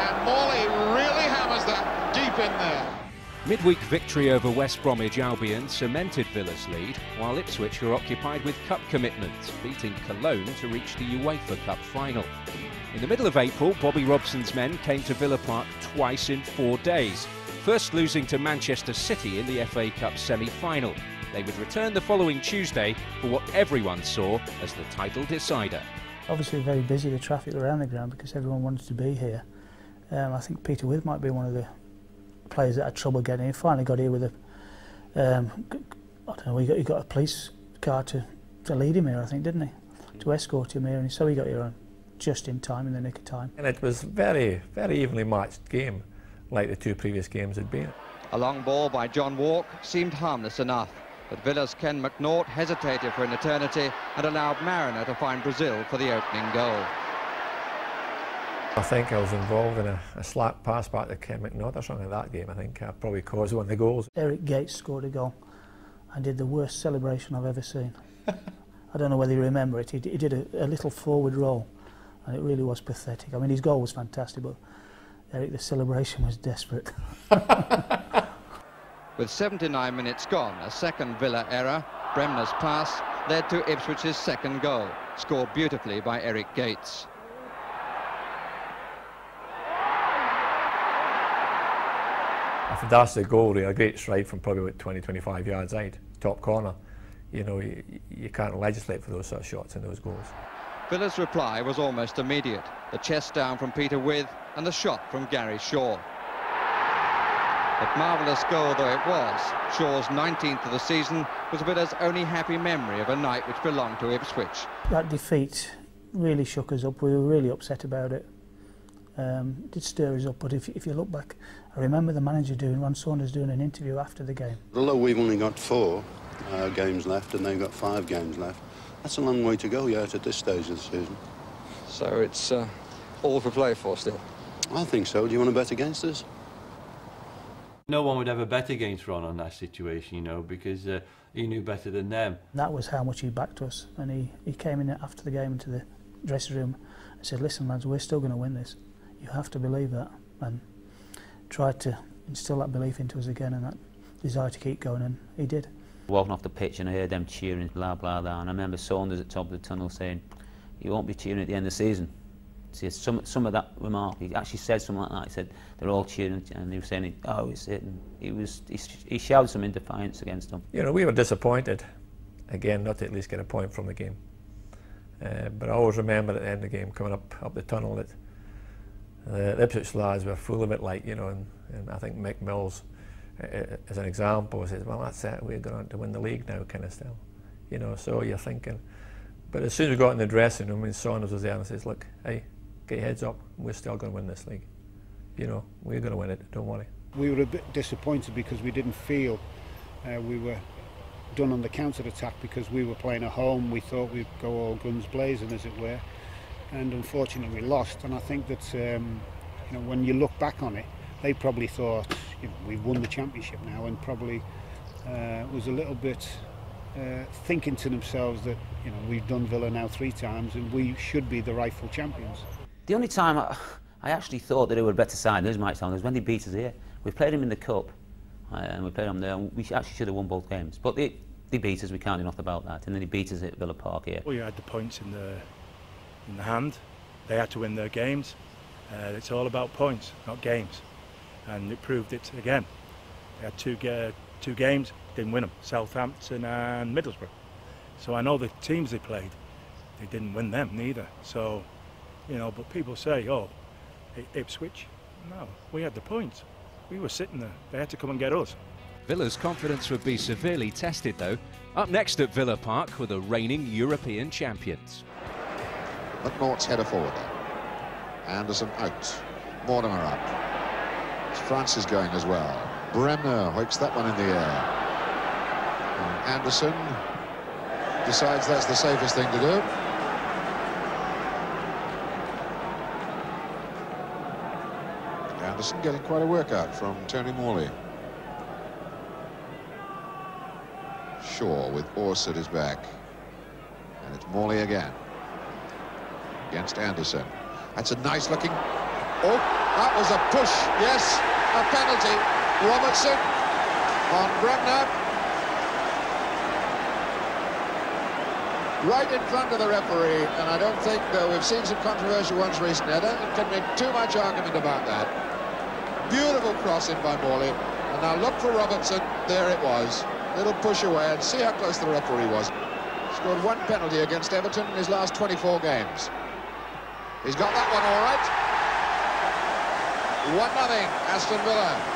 and Morley really hammers that deep in there. Midweek victory over West Bromwich Albion cemented Villa's lead, while Ipswich were occupied with cup commitments, beating Cologne to reach the UEFA Cup final. In the middle of April, Bobby Robson's men came to Villa Park twice in four days, first losing to Manchester City in the FA Cup semi-final. They would return the following Tuesday for what everyone saw as the title decider. Obviously very busy, the traffic around the ground because everyone wanted to be here. Um, I think Peter Withe might be one of the players that had trouble getting here. Finally got here with a, um, I don't know, he got, he got a police car to, to lead him here, I think, didn't he? To escort him here, and so he got here on just in time, in the nick of time. And it was very, very evenly matched game, like the two previous games had been. A long ball by John Wark seemed harmless enough, but Villa's Ken McNaught hesitated for an eternity and allowed Mariner to find Brazil for the opening goal. I think I was involved in a, a slap pass back to Ken McNaught or something in that game. I think I probably caused one of the goals. Eric Gates scored a goal and did the worst celebration I've ever seen. I don't know whether you remember it. He, he did a, a little forward roll and it really was pathetic. I mean, his goal was fantastic, but Eric, the celebration was desperate. With 79 minutes gone, a second Villa error, Bremner's pass, led to Ipswich's second goal, scored beautifully by Eric Gates. A fantastic goal, really, a great strike from probably about 20, 25 yards out, top corner. You know, you, you can't legislate for those sort of shots and those goals. Villa's reply was almost immediate. The chest down from Peter Withe and the shot from Gary Shaw. But marvellous goal though it was, Shaw's 19th of the season was Villa's only happy memory of a night which belonged to Ipswich. That defeat really shook us up. We were really upset about it. Um, did stir us up, but if, if you look back, I remember the manager doing, Ron Saunders doing an interview after the game. Although we've only got four uh, games left and they've got five games left, that's a long way to go yet at this stage of the season. So it's uh, all for play for still? I think so. Do you want to bet against us? No one would ever bet against Ron on that situation, you know, because uh, he knew better than them. That was how much he backed us. And he, he came in after the game into the dressing room and said, listen, lads, we're still going to win this. You have to believe that. And tried to instill that belief into us again and that desire to keep going, and he did. Walking off the pitch and I heard them cheering, blah, blah, blah. And I remember Saunders at the top of the tunnel saying, you won't be cheering at the end of the season. See, some, some of that remark, he actually said something like that. He said, they're all cheering, and he was saying, oh, it's it. And he, was, he, he shouted some in defiance against them. You know, we were disappointed, again, not to at least get a point from the game. Uh, but I always remember at the end of the game, coming up, up the tunnel, that the Ipswich lads were full of it, like, you know, and, and I think Mick Mills, uh, as an example, says, well, that's it, we're going to win the league now, kind of still. You know, so you're thinking. But as soon as we got in the dressing room, and Saunders was there and says, look, hey, get your heads up, we're still going to win this league. You know, we're going to win it, don't worry. We were a bit disappointed because we didn't feel uh, we were done on the counter-attack because we were playing at home. We thought we'd go all guns blazing, as it were and unfortunately we lost. And I think that um, you know when you look back on it, they probably thought you know, we've won the championship now, and probably uh, was a little bit uh, thinking to themselves that you know we've done Villa now three times, and we should be the rightful champions. The only time I, I actually thought that they were a better side, this might sound, was when they beat us here. We played them in the cup, uh, and we played them there. And we actually should have won both games, but they, they beat us. We can't do enough about that, and then they beat us at Villa Park here. Well, you had the points in the in the hand. They had to win their games. Uh, it's all about points, not games. And it proved it again. They had two, uh, two games, didn't win them, Southampton and Middlesbrough. So I know the teams they played, they didn't win them neither. So, you know, but people say, oh, Ipswich. No, we had the points. We were sitting there. They had to come and get us. Villa's confidence would be severely tested, though. Up next at Villa Park were the reigning European champions. McNaught's header forward. Anderson out. Mortimer up. Francis going as well. Bremner hoiks that one in the air. And Anderson decides that's the safest thing to do. Anderson getting quite a workout from Tony Morley. Shaw with Orse at his back. And it's Morley again against Anderson. That's a nice looking... Oh, that was a push, yes, a penalty. Robertson on Bremner. Right in front of the referee, and I don't think, though we've seen some controversial ones recently, I don't think can make too much argument about that. Beautiful crossing by Morley, and now look for Robertson, there it was. Little push away, and see how close the referee was. Scored one penalty against Everton in his last 24 games. He's got that one all right. 1-0, Aston Villa.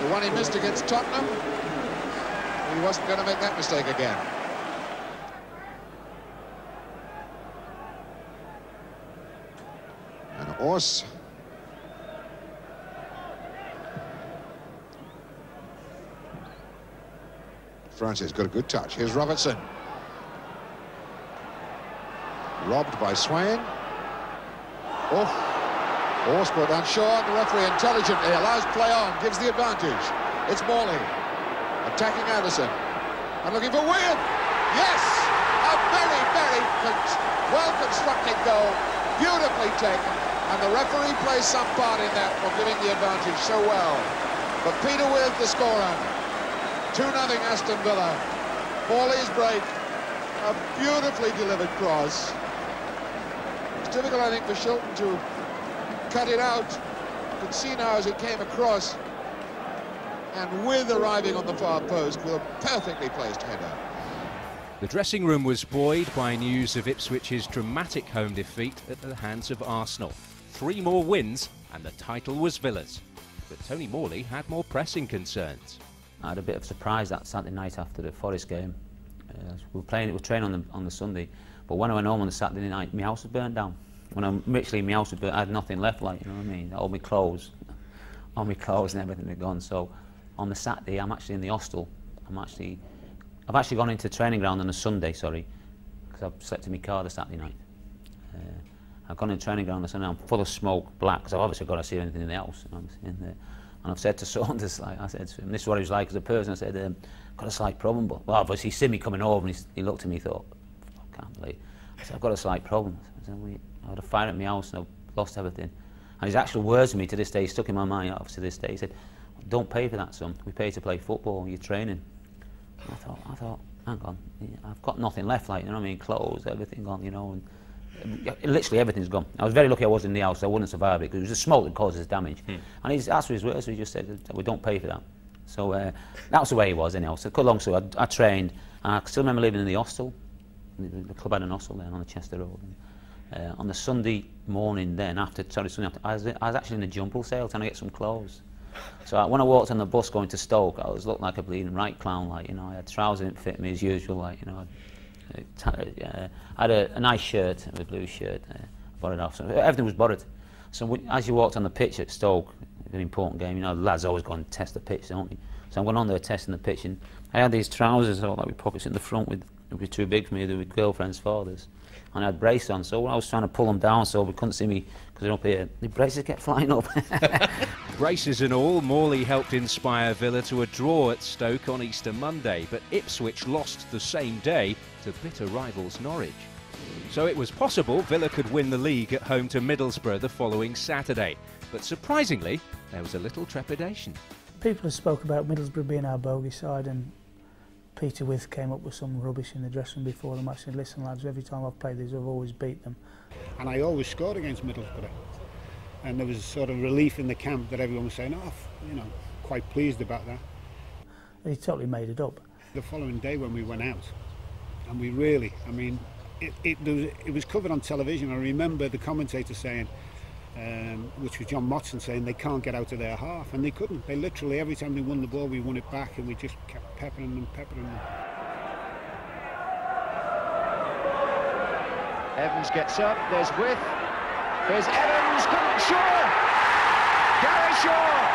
The one he missed against Tottenham, he wasn't going to make that mistake again. And Ors. Francis got a good touch. Here's Robertson. Robbed by Swain. Oh, on short. The referee intelligently allows play on, gives the advantage. It's Morley attacking Anderson and looking for Wynn. Yes, a very, very well-constructed goal, beautifully taken, and the referee plays some part in that for giving the advantage so well. But Peter Withe, the scorer, 2-0 Aston Villa. Morley's break, a beautifully delivered cross. It's difficult, I think, for Shilton to cut it out. You can see now as it came across. And Withe arriving on the far post with a perfectly placed header. The dressing room was buoyed by news of Ipswich's dramatic home defeat at the hands of Arsenal. Three more wins and the title was Villa's. But Tony Morley had more pressing concerns. I had a bit of surprise that Saturday night after the Forest game. Uh, we were playing, we were training on the, on the Sunday, but when I went home on the Saturday night, my house was burnt down. When I'm literally my house was burnt, I had nothing left, like you know what I mean. All my clothes, all my clothes and everything had gone. So on the Saturday, I'm actually in the hostel. I'm actually, I've actually gone into training ground on a Sunday, sorry, because I've slept in my car the Saturday night. Uh, I've gone into training ground on the Sunday. I'm full of smoke, black, because I've obviously got to see anything in the house. In and I've said to Saunders, like I said to him, this is what he was like as a person. I said, um, got a slight problem, but well, obviously he seen me coming over and he, he looked at me, and thought, I can't believe. I said, I've got a slight problem. I said, we, I had a fire at my house and I've lost everything. And his actual words to me to this day, stuck in my mind, obviously this day. He said, don't pay for that, son. We pay to play football. You're training. I thought, I thought, hang on, I've got nothing left, like you know what I mean, clothes, everything gone, you know, and literally everything's gone. I was very lucky I was in the house. I wouldn't survive it because it was the smoke that causes damage. Hmm. And he's asked for his words. He just said, we don't pay for that. So uh, that's the way he was, anyhow. So cut long story, I, I trained, and I still remember living in the hostel. The, club had an hostel there on the Chester Road. And, uh, on the Sunday morning, then after sorry, Sunday after, I was, I was actually in the jumble sale trying to get some clothes. So I, when I walked on the bus going to Stoke, I was looking like a bleeding right clown. Like you know, I had trousers didn't fit me as usual. Like you know, I, uh, I had a, a nice shirt, a blue shirt, uh, borrowed off. So everything was borrowed. So as you walked on the pitch at Stoke, an important game, you know, the lads always go and test the pitch, don't you? So I'm going on there testing the pitch, and I had these trousers, all like with pockets in the front, with they were too big for me. They were girlfriends' fathers, and I had braces on. So when I was trying to pull them down, so they couldn't see me because they're up here, the braces kept flying up. Braces and all, Morley helped inspire Villa to a draw at Stoke on Easter Monday, but Ipswich lost the same day to bitter rivals Norwich. So it was possible Villa could win the league at home to Middlesbrough the following Saturday. But surprisingly, there was a little trepidation. People have spoke about Middlesbrough being our bogey side and Peter Withe came up with some rubbish in the dressing room before the match. He said, listen lads, every time I've played these I've always beat them. And I always scored against Middlesbrough. And there was a sort of relief in the camp that everyone was saying, oh, you know, quite pleased about that. And he totally made it up. The following day when we went out, and we really, I mean, it, it, was, it was covered on television. I remember the commentator saying, um, which was John Motson saying they can't get out of their half, and they couldn't. They literally, every time they won the ball, we won it back, and we just kept peppering them, peppering them. Evans gets up, there's Withe, there's Evans, couldn't! Gary Shaw!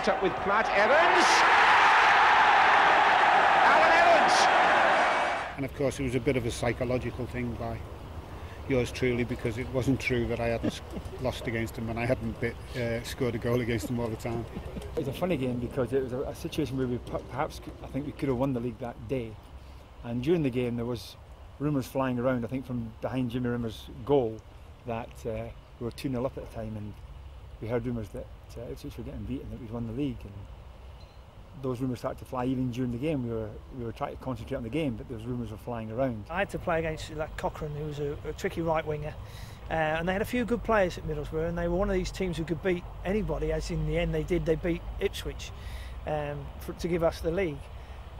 Ken McNaught up with Platt, Evans! Alan Evans! And of course, it was a bit of a psychological thing by, yours truly because it wasn't true that I hadn't lost against them and I hadn't bit, uh, scored a goal against them all the time. It was a funny game because it was a, a situation where we perhaps I think we could have won the league that day, and during the game there was rumours flying around. I think from behind Jimmy Rimmer's goal that uh, we were 2 0 up at the time, and we heard rumours that uh, Ipswich were getting beaten, that we'd won the league. And those rumours started to fly even during the game. We were we were trying to concentrate on the game, but those rumours were flying around. I had to play against like Cochrane, who was a, a tricky right winger, uh, and they had a few good players at Middlesbrough, and they were one of these teams who could beat anybody. As in the end, they did. They beat Ipswich um, for, to give us the league.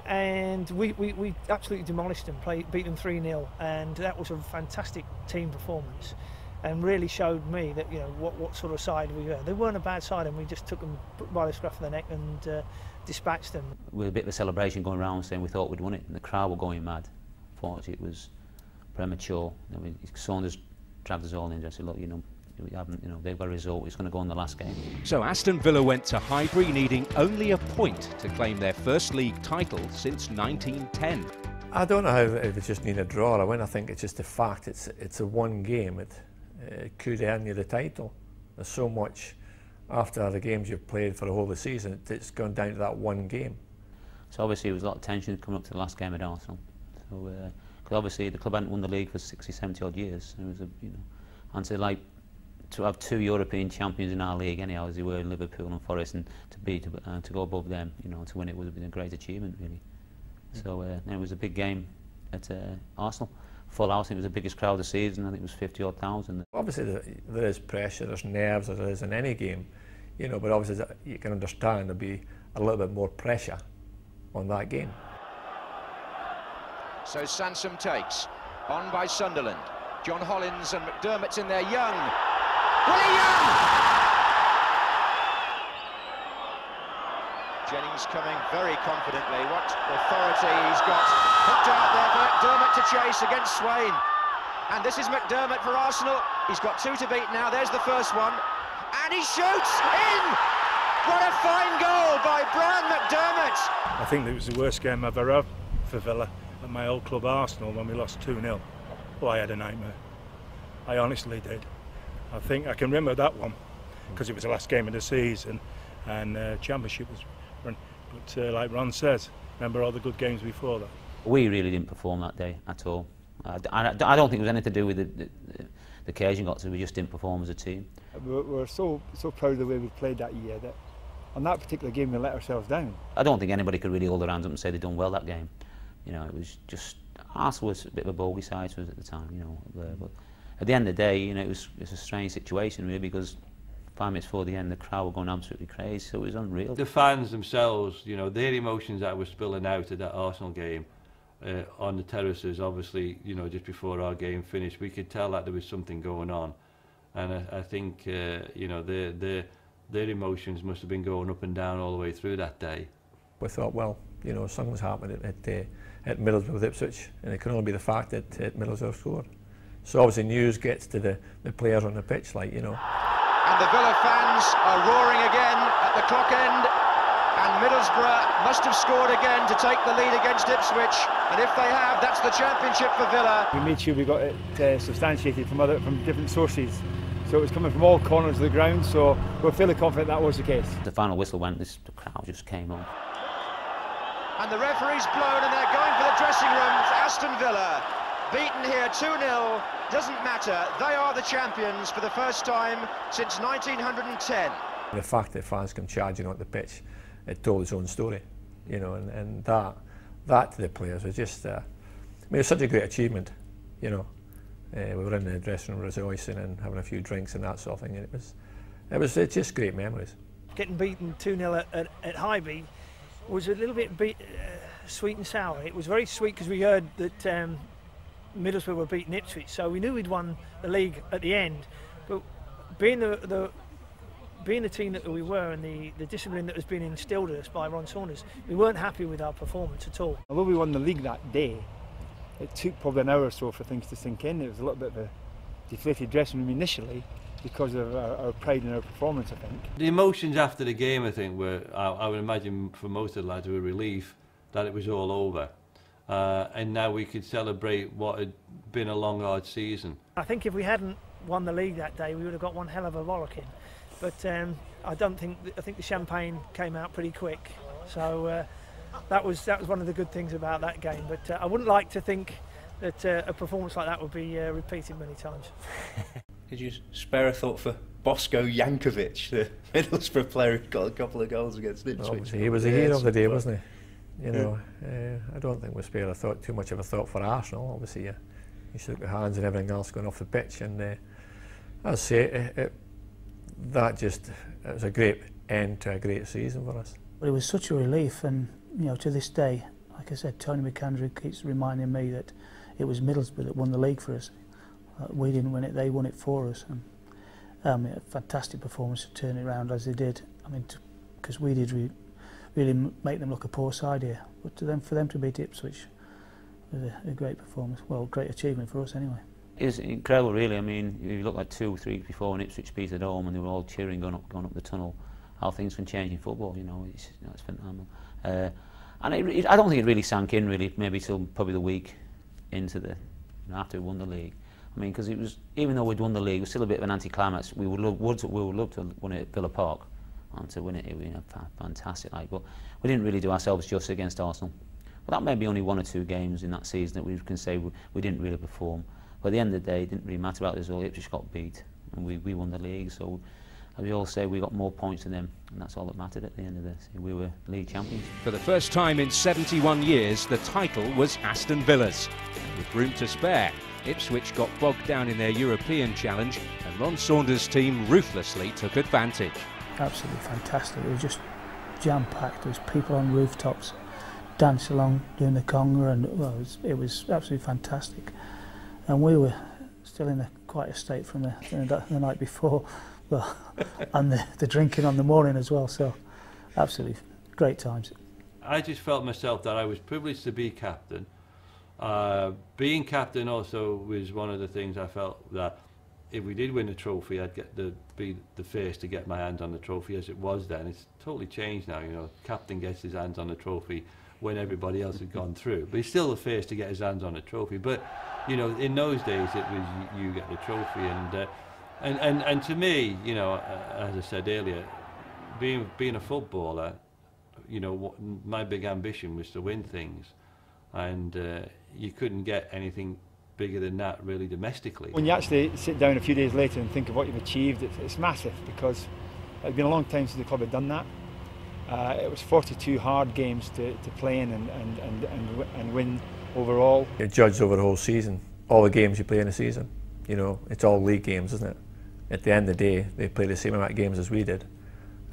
And we, we, we absolutely demolished them, play, beat them 3 0, and that was a fantastic team performance and really showed me that you know what, what sort of side we were. They weren't a bad side, and we just took them by the scruff of the neck and uh, dispatched them. With a bit of a celebration going around saying we thought we'd won it, and the crowd were going mad. Unfortunately, it was premature. I mean, Saunders dragged us all in and said, look, you know, we haven't, you know, they've got a result. It's going to go on the last game. So Aston Villa went to Highbury needing only a point to claim their first league title since 1910. I don't know how if it's just need a draw I win. I think it's just a fact it's it's a one game. It, it could earn you the title. There's so much after the games you've played for the whole of the season. It's gone down to that one game. So obviously there was a lot of tension coming up to the last game at Arsenal. So because uh, obviously the club hadn't won the league for 60, 70 odd years. It was a you know, and to like to have two European champions in our league anyhow as they were in Liverpool and Forest and to be to, uh, to go above them you know to win it would have been a great achievement really mm. so uh, it was a big game at uh, Arsenal full house it was the biggest crowd of the season I think it was 50 odd thousand obviously there, there is pressure there's nerves as there is in any game you know but obviously you can understand there'll be a little bit more pressure on that game so Sansom takes on by Sunderland John Hollins and McDermott's in there young Willie Young! Jennings coming very confidently. What authority he's got. Hooked out there for McDermott to chase against Swain. And this is McDermott for Arsenal. He's got two to beat now. There's the first one. And he shoots in! What a fine goal by Brian McDermott! I think it was the worst game I've ever had for Villa at my old club Arsenal when we lost 2-0. Well, I had a nightmare. I honestly did. I think I can remember that one because it was the last game of the season and uh, championship was run. But uh, like Ron says, remember all the good games before that. We really didn't perform that day at all. I, I, I don't think it was anything to do with the, the, the occasion got to. We just didn't perform as a team. We're, we're so so proud of the way we played that year that on that particular game we let ourselves down. I don't think anybody could really hold their hands up and say they'd done well that game. You know, it was just Arsenal was a bit of a bogey side to us at the time. You know, but at the end of the day, you know, it was, it was a strange situation really because five minutes before the end, the crowd were going absolutely crazy, so it was unreal. The fans themselves, you know, their emotions that were spilling out at that Arsenal game uh, on the terraces, obviously, you know, just before our game finished, we could tell that there was something going on. And I, I think, uh, you know, their, their, their emotions must have been going up and down all the way through that day. We thought, well, you know, something was happening at, at, uh, at Middlesbrough with Ipswich, and it can only be the fact that, that Middlesbrough scored. So obviously news gets to the, the players on the pitch, like, you know. And the Villa fans are roaring again at the clock end. And Middlesbrough must have scored again to take the lead against Ipswich. And if they have, that's the championship for Villa. We made sure we got it uh, substantiated from other from different sources. So it was coming from all corners of the ground, so we're fairly confident that was the case. The final whistle went, this, the crowd just came on. And the referee's blown and they're going for the dressing room. Aston Villa beaten here 2-0. Doesn't matter. They are the champions for the first time since 1910. The fact that fans come charging on the pitch, it told its own story, you know, and, and that, that to the players was just, uh, I mean, it's such a great achievement, you know. Uh, we were in the dressing room rejoicing and having a few drinks and that sort of thing, and it was, it was just great memories. Getting beaten 2-0 at, at, at Highbury was a little bit uh, sweet and sour. It was very sweet because we heard that um, Middlesbrough were beating Ipswich, so we knew we'd won the league at the end. But being the, the being the team that we were and the, the discipline that was being instilled in us by Ron Saunders, we weren't happy with our performance at all. Although we won the league that day, it took probably an hour or so for things to sink in. It was a little bit of a deflated dressing room initially because of our, our pride in our performance, I think. The emotions after the game, I think, were, I, I would imagine for most of the lads, were relief that it was all over uh, and now we could celebrate what had been a long, hard season. I think if we hadn't won the league that day, we would have got one hell of a rollicking. But um, I don't think I think the champagne came out pretty quick. So uh, that was that was one of the good things about that game. But uh, I wouldn't like to think that uh, a performance like that would be uh, repeated many times. Did you spare a thought for Bosko Jankovic, the Middlesbrough player who got a couple of goals against Ipswich? he was a hero of the day, wasn't he? You know, uh, I don't think we spare a thought too much of a thought for Arsenal. Obviously, you, you shook the hands and everything else going off the pitch, and uh, I say it, it, that just it was a great end to a great season for us. But it was such a relief, and you know, to this day, like I said, Tony McAndrew keeps reminding me that it was Middlesbrough that won the league for us. Uh, we didn't win it; they won it for us. And, um, a fantastic performance to turn it around as they did. I mean, because we did re really make them look a poor side here, but to them for them to beat Ipswich was a, a great performance. Well, great achievement for us anyway. It's incredible, really. I mean, you look like two, three before when Ipswich beat at home, and they were all cheering going up, going up the tunnel. How things can change in football, you know, it's, you know, it's phenomenal. Uh, and it, it, I don't think it really sank in, really, maybe till probably the week into the, you know, after we won the league. I mean, because it was, even though we'd won the league, it was still a bit of an anticlimax. We would love, would, we would love to win it at Villa Park, and to win it, it would be fantastic. Like, but we didn't really do ourselves justice against Arsenal. Well, that may be only one or two games in that season that we can say we, we didn't really perform. But at the end of the day, it didn't really matter about the result. Ipswich got beat, and we, we won the league. So, as we all say, we got more points than them, and that's all that mattered at the end of this. We were league champions. For the first time in 71 years, the title was Aston Villa's. And with room to spare, Ipswich got bogged down in their European challenge, and Ron Saunders' team ruthlessly took advantage. Absolutely fantastic. It was just jam-packed. There was people on rooftops, dance along doing the conga, and well, it was, it was absolutely fantastic. and we were still in a quite a state from the, the, the night before, well, and the, the drinking on the morning as well. So, absolutely great times. I just felt myself that I was privileged to be captain. Uh, being captain also was one of the things I felt that if we did win the trophy, I'd get the be the first to get my hands on the trophy as it was then. It's totally changed now. You know, captain gets his hands on the trophy. When everybody else had gone through, but he's still the first to get his hands on a trophy. But you know, in those days, it was you, you get the trophy, and uh, and and and to me, you know, as I said earlier, being being a footballer, you know, what, my big ambition was to win things, and uh, you couldn't get anything bigger than that really domestically. When you actually sit down a few days later and think of what you've achieved, it's, it's massive because it's been a long time since the club had done that. Uh, it was 42 hard games to, to play in and, and, and, and, and win overall. You're judged over the whole season, all the games you play in a season. You know, it's all league games, isn't it? At the end of the day, they play the same amount of games as we did,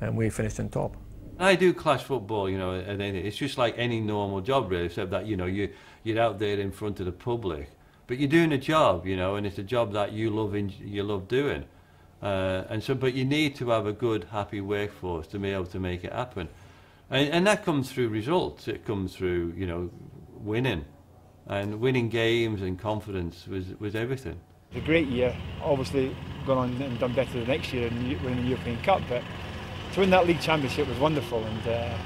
and we finished in top. I do class football, you know, and it's just like any normal job, really, except that you know you you're out there in front of the public, but you're doing a job, you know, and it's a job that you love in, you love doing, uh, and so but you need to have a good, happy workforce to be able to make it happen, and, and that comes through results. It comes through you know winning, and winning games and confidence was was everything. It's a great year. Obviously, gone on and done better the next year and winning the European Cup, but to win that league championship was wonderful and uh,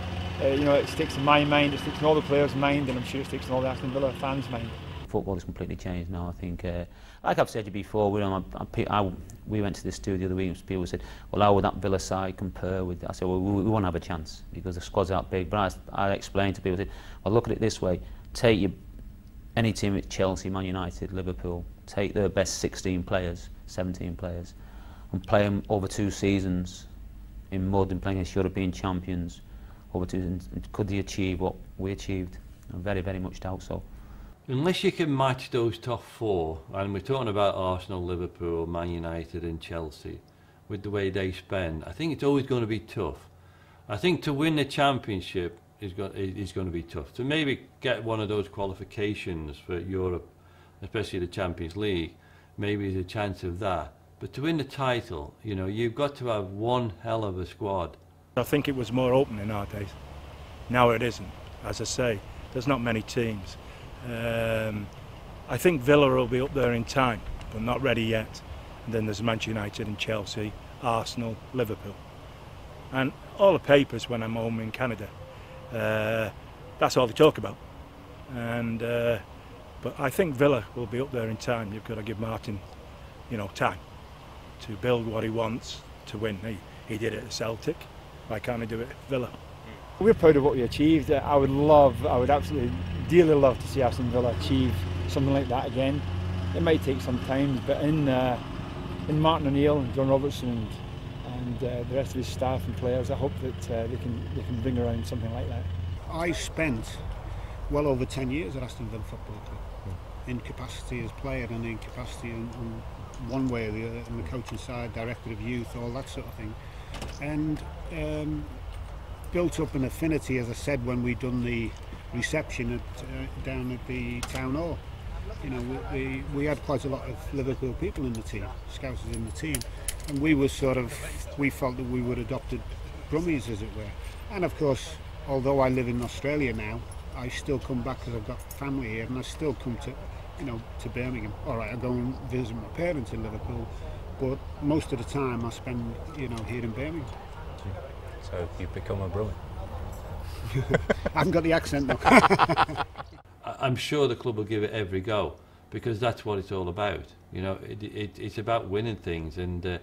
uh, you know it sticks in my mind, it sticks in all the players' mind and I'm sure it sticks in all the Aston Villa fans' mind. Football has completely changed now. I think, uh, like I've said to you before, we, um, I, I, we went to the studio the other week and people said, well, how would that Villa side compare with? I said, well, we, we won't have a chance because the squad's out big. But I, I explained to people, I said, well, look at it this way: take your any team at Chelsea, Man United, Liverpool, take their best 16 players, 17 players, and play them over two seasons in mud and playing against European champions over two seasons. Could they achieve what we achieved? I very, very much doubt so. Unless you can match those top four, and we're talking about Arsenal, Liverpool, Man United and Chelsea, with the way they spend, I think it's always going to be tough. I think to win the championship is going, is going to be tough. To maybe get one of those qualifications for Europe, especially the Champions League, maybe there's a chance of that. But to win the title, you know, you've got to have one hell of a squad. I think it was more open in our days. Now it isn't. As I say, there's not many teams. Um, I think Villa will be up there in time, but not ready yet. And then there's Manchester United and Chelsea, Arsenal, Liverpool. And all the papers when I'm home in Canada, uh, that's all they talk about. And uh, but I think Villa will be up there in time. You've got to give Martin, you know, time to build what he wants to win. He he did it at Celtic. Why can't he do it at Villa? We're proud of what we achieved. I would love, I would absolutely dearly love to see Aston Villa achieve something like that again. It might take some time, but in uh, in Martin O'Neill and John Robertson and, and uh, the rest of his staff and players, I hope that uh, they can they can bring around something like that. I spent well over 10 years at Aston Villa Football Club in capacity as player and in capacity in, in one way or the other in the coaching side, director of youth, all that sort of thing. And um, built up an affinity, as I said, when we'd done the reception at, uh, down at the town hall. You know, we, we, we had quite a lot of Liverpool people in the team, scouts in the team, and we were sort of, we felt that we were adopted Brummies, as it were. And of course, although I live in Australia now, I still come back because I've got family here, and I still come to, you know, to Birmingham. All right, I go and visit my parents in Liverpool, but most of the time I spend, you know, here in Birmingham. So you've become a Brummie. I haven't got the accent though. I'm sure the club will give it every go because that's what it's all about. You know, it, it, it's about winning things, and uh,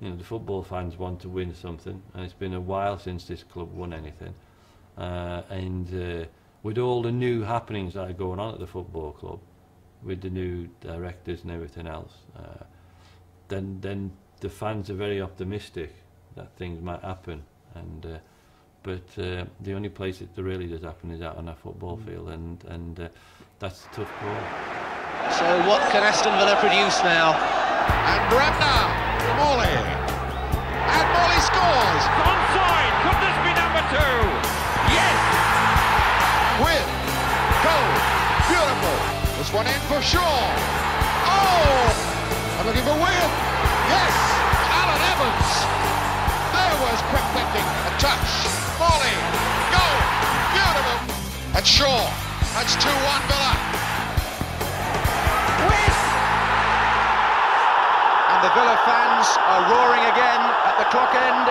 you know the football fans want to win something, and it's been a while since this club won anything. Uh, and uh, with all the new happenings that are going on at the football club, with the new directors and everything else, uh, then then the fans are very optimistic that things might happen, and. But uh, the only place it really does happen is out on a football field, and and uh, that's a tough call. So what can Aston Villa produce now? And Bremner to Morley. And Morley scores. Onside. Could this be number two? Yes. With goal. Beautiful. This one in for Shaw. Oh! I'm looking for Wynn. Yes. Alan Evans. There quick thinking. A touch. Morley. Goal. Beautiful. And Shaw. That's 2-1 Villa. And the Villa fans are roaring again at the clock end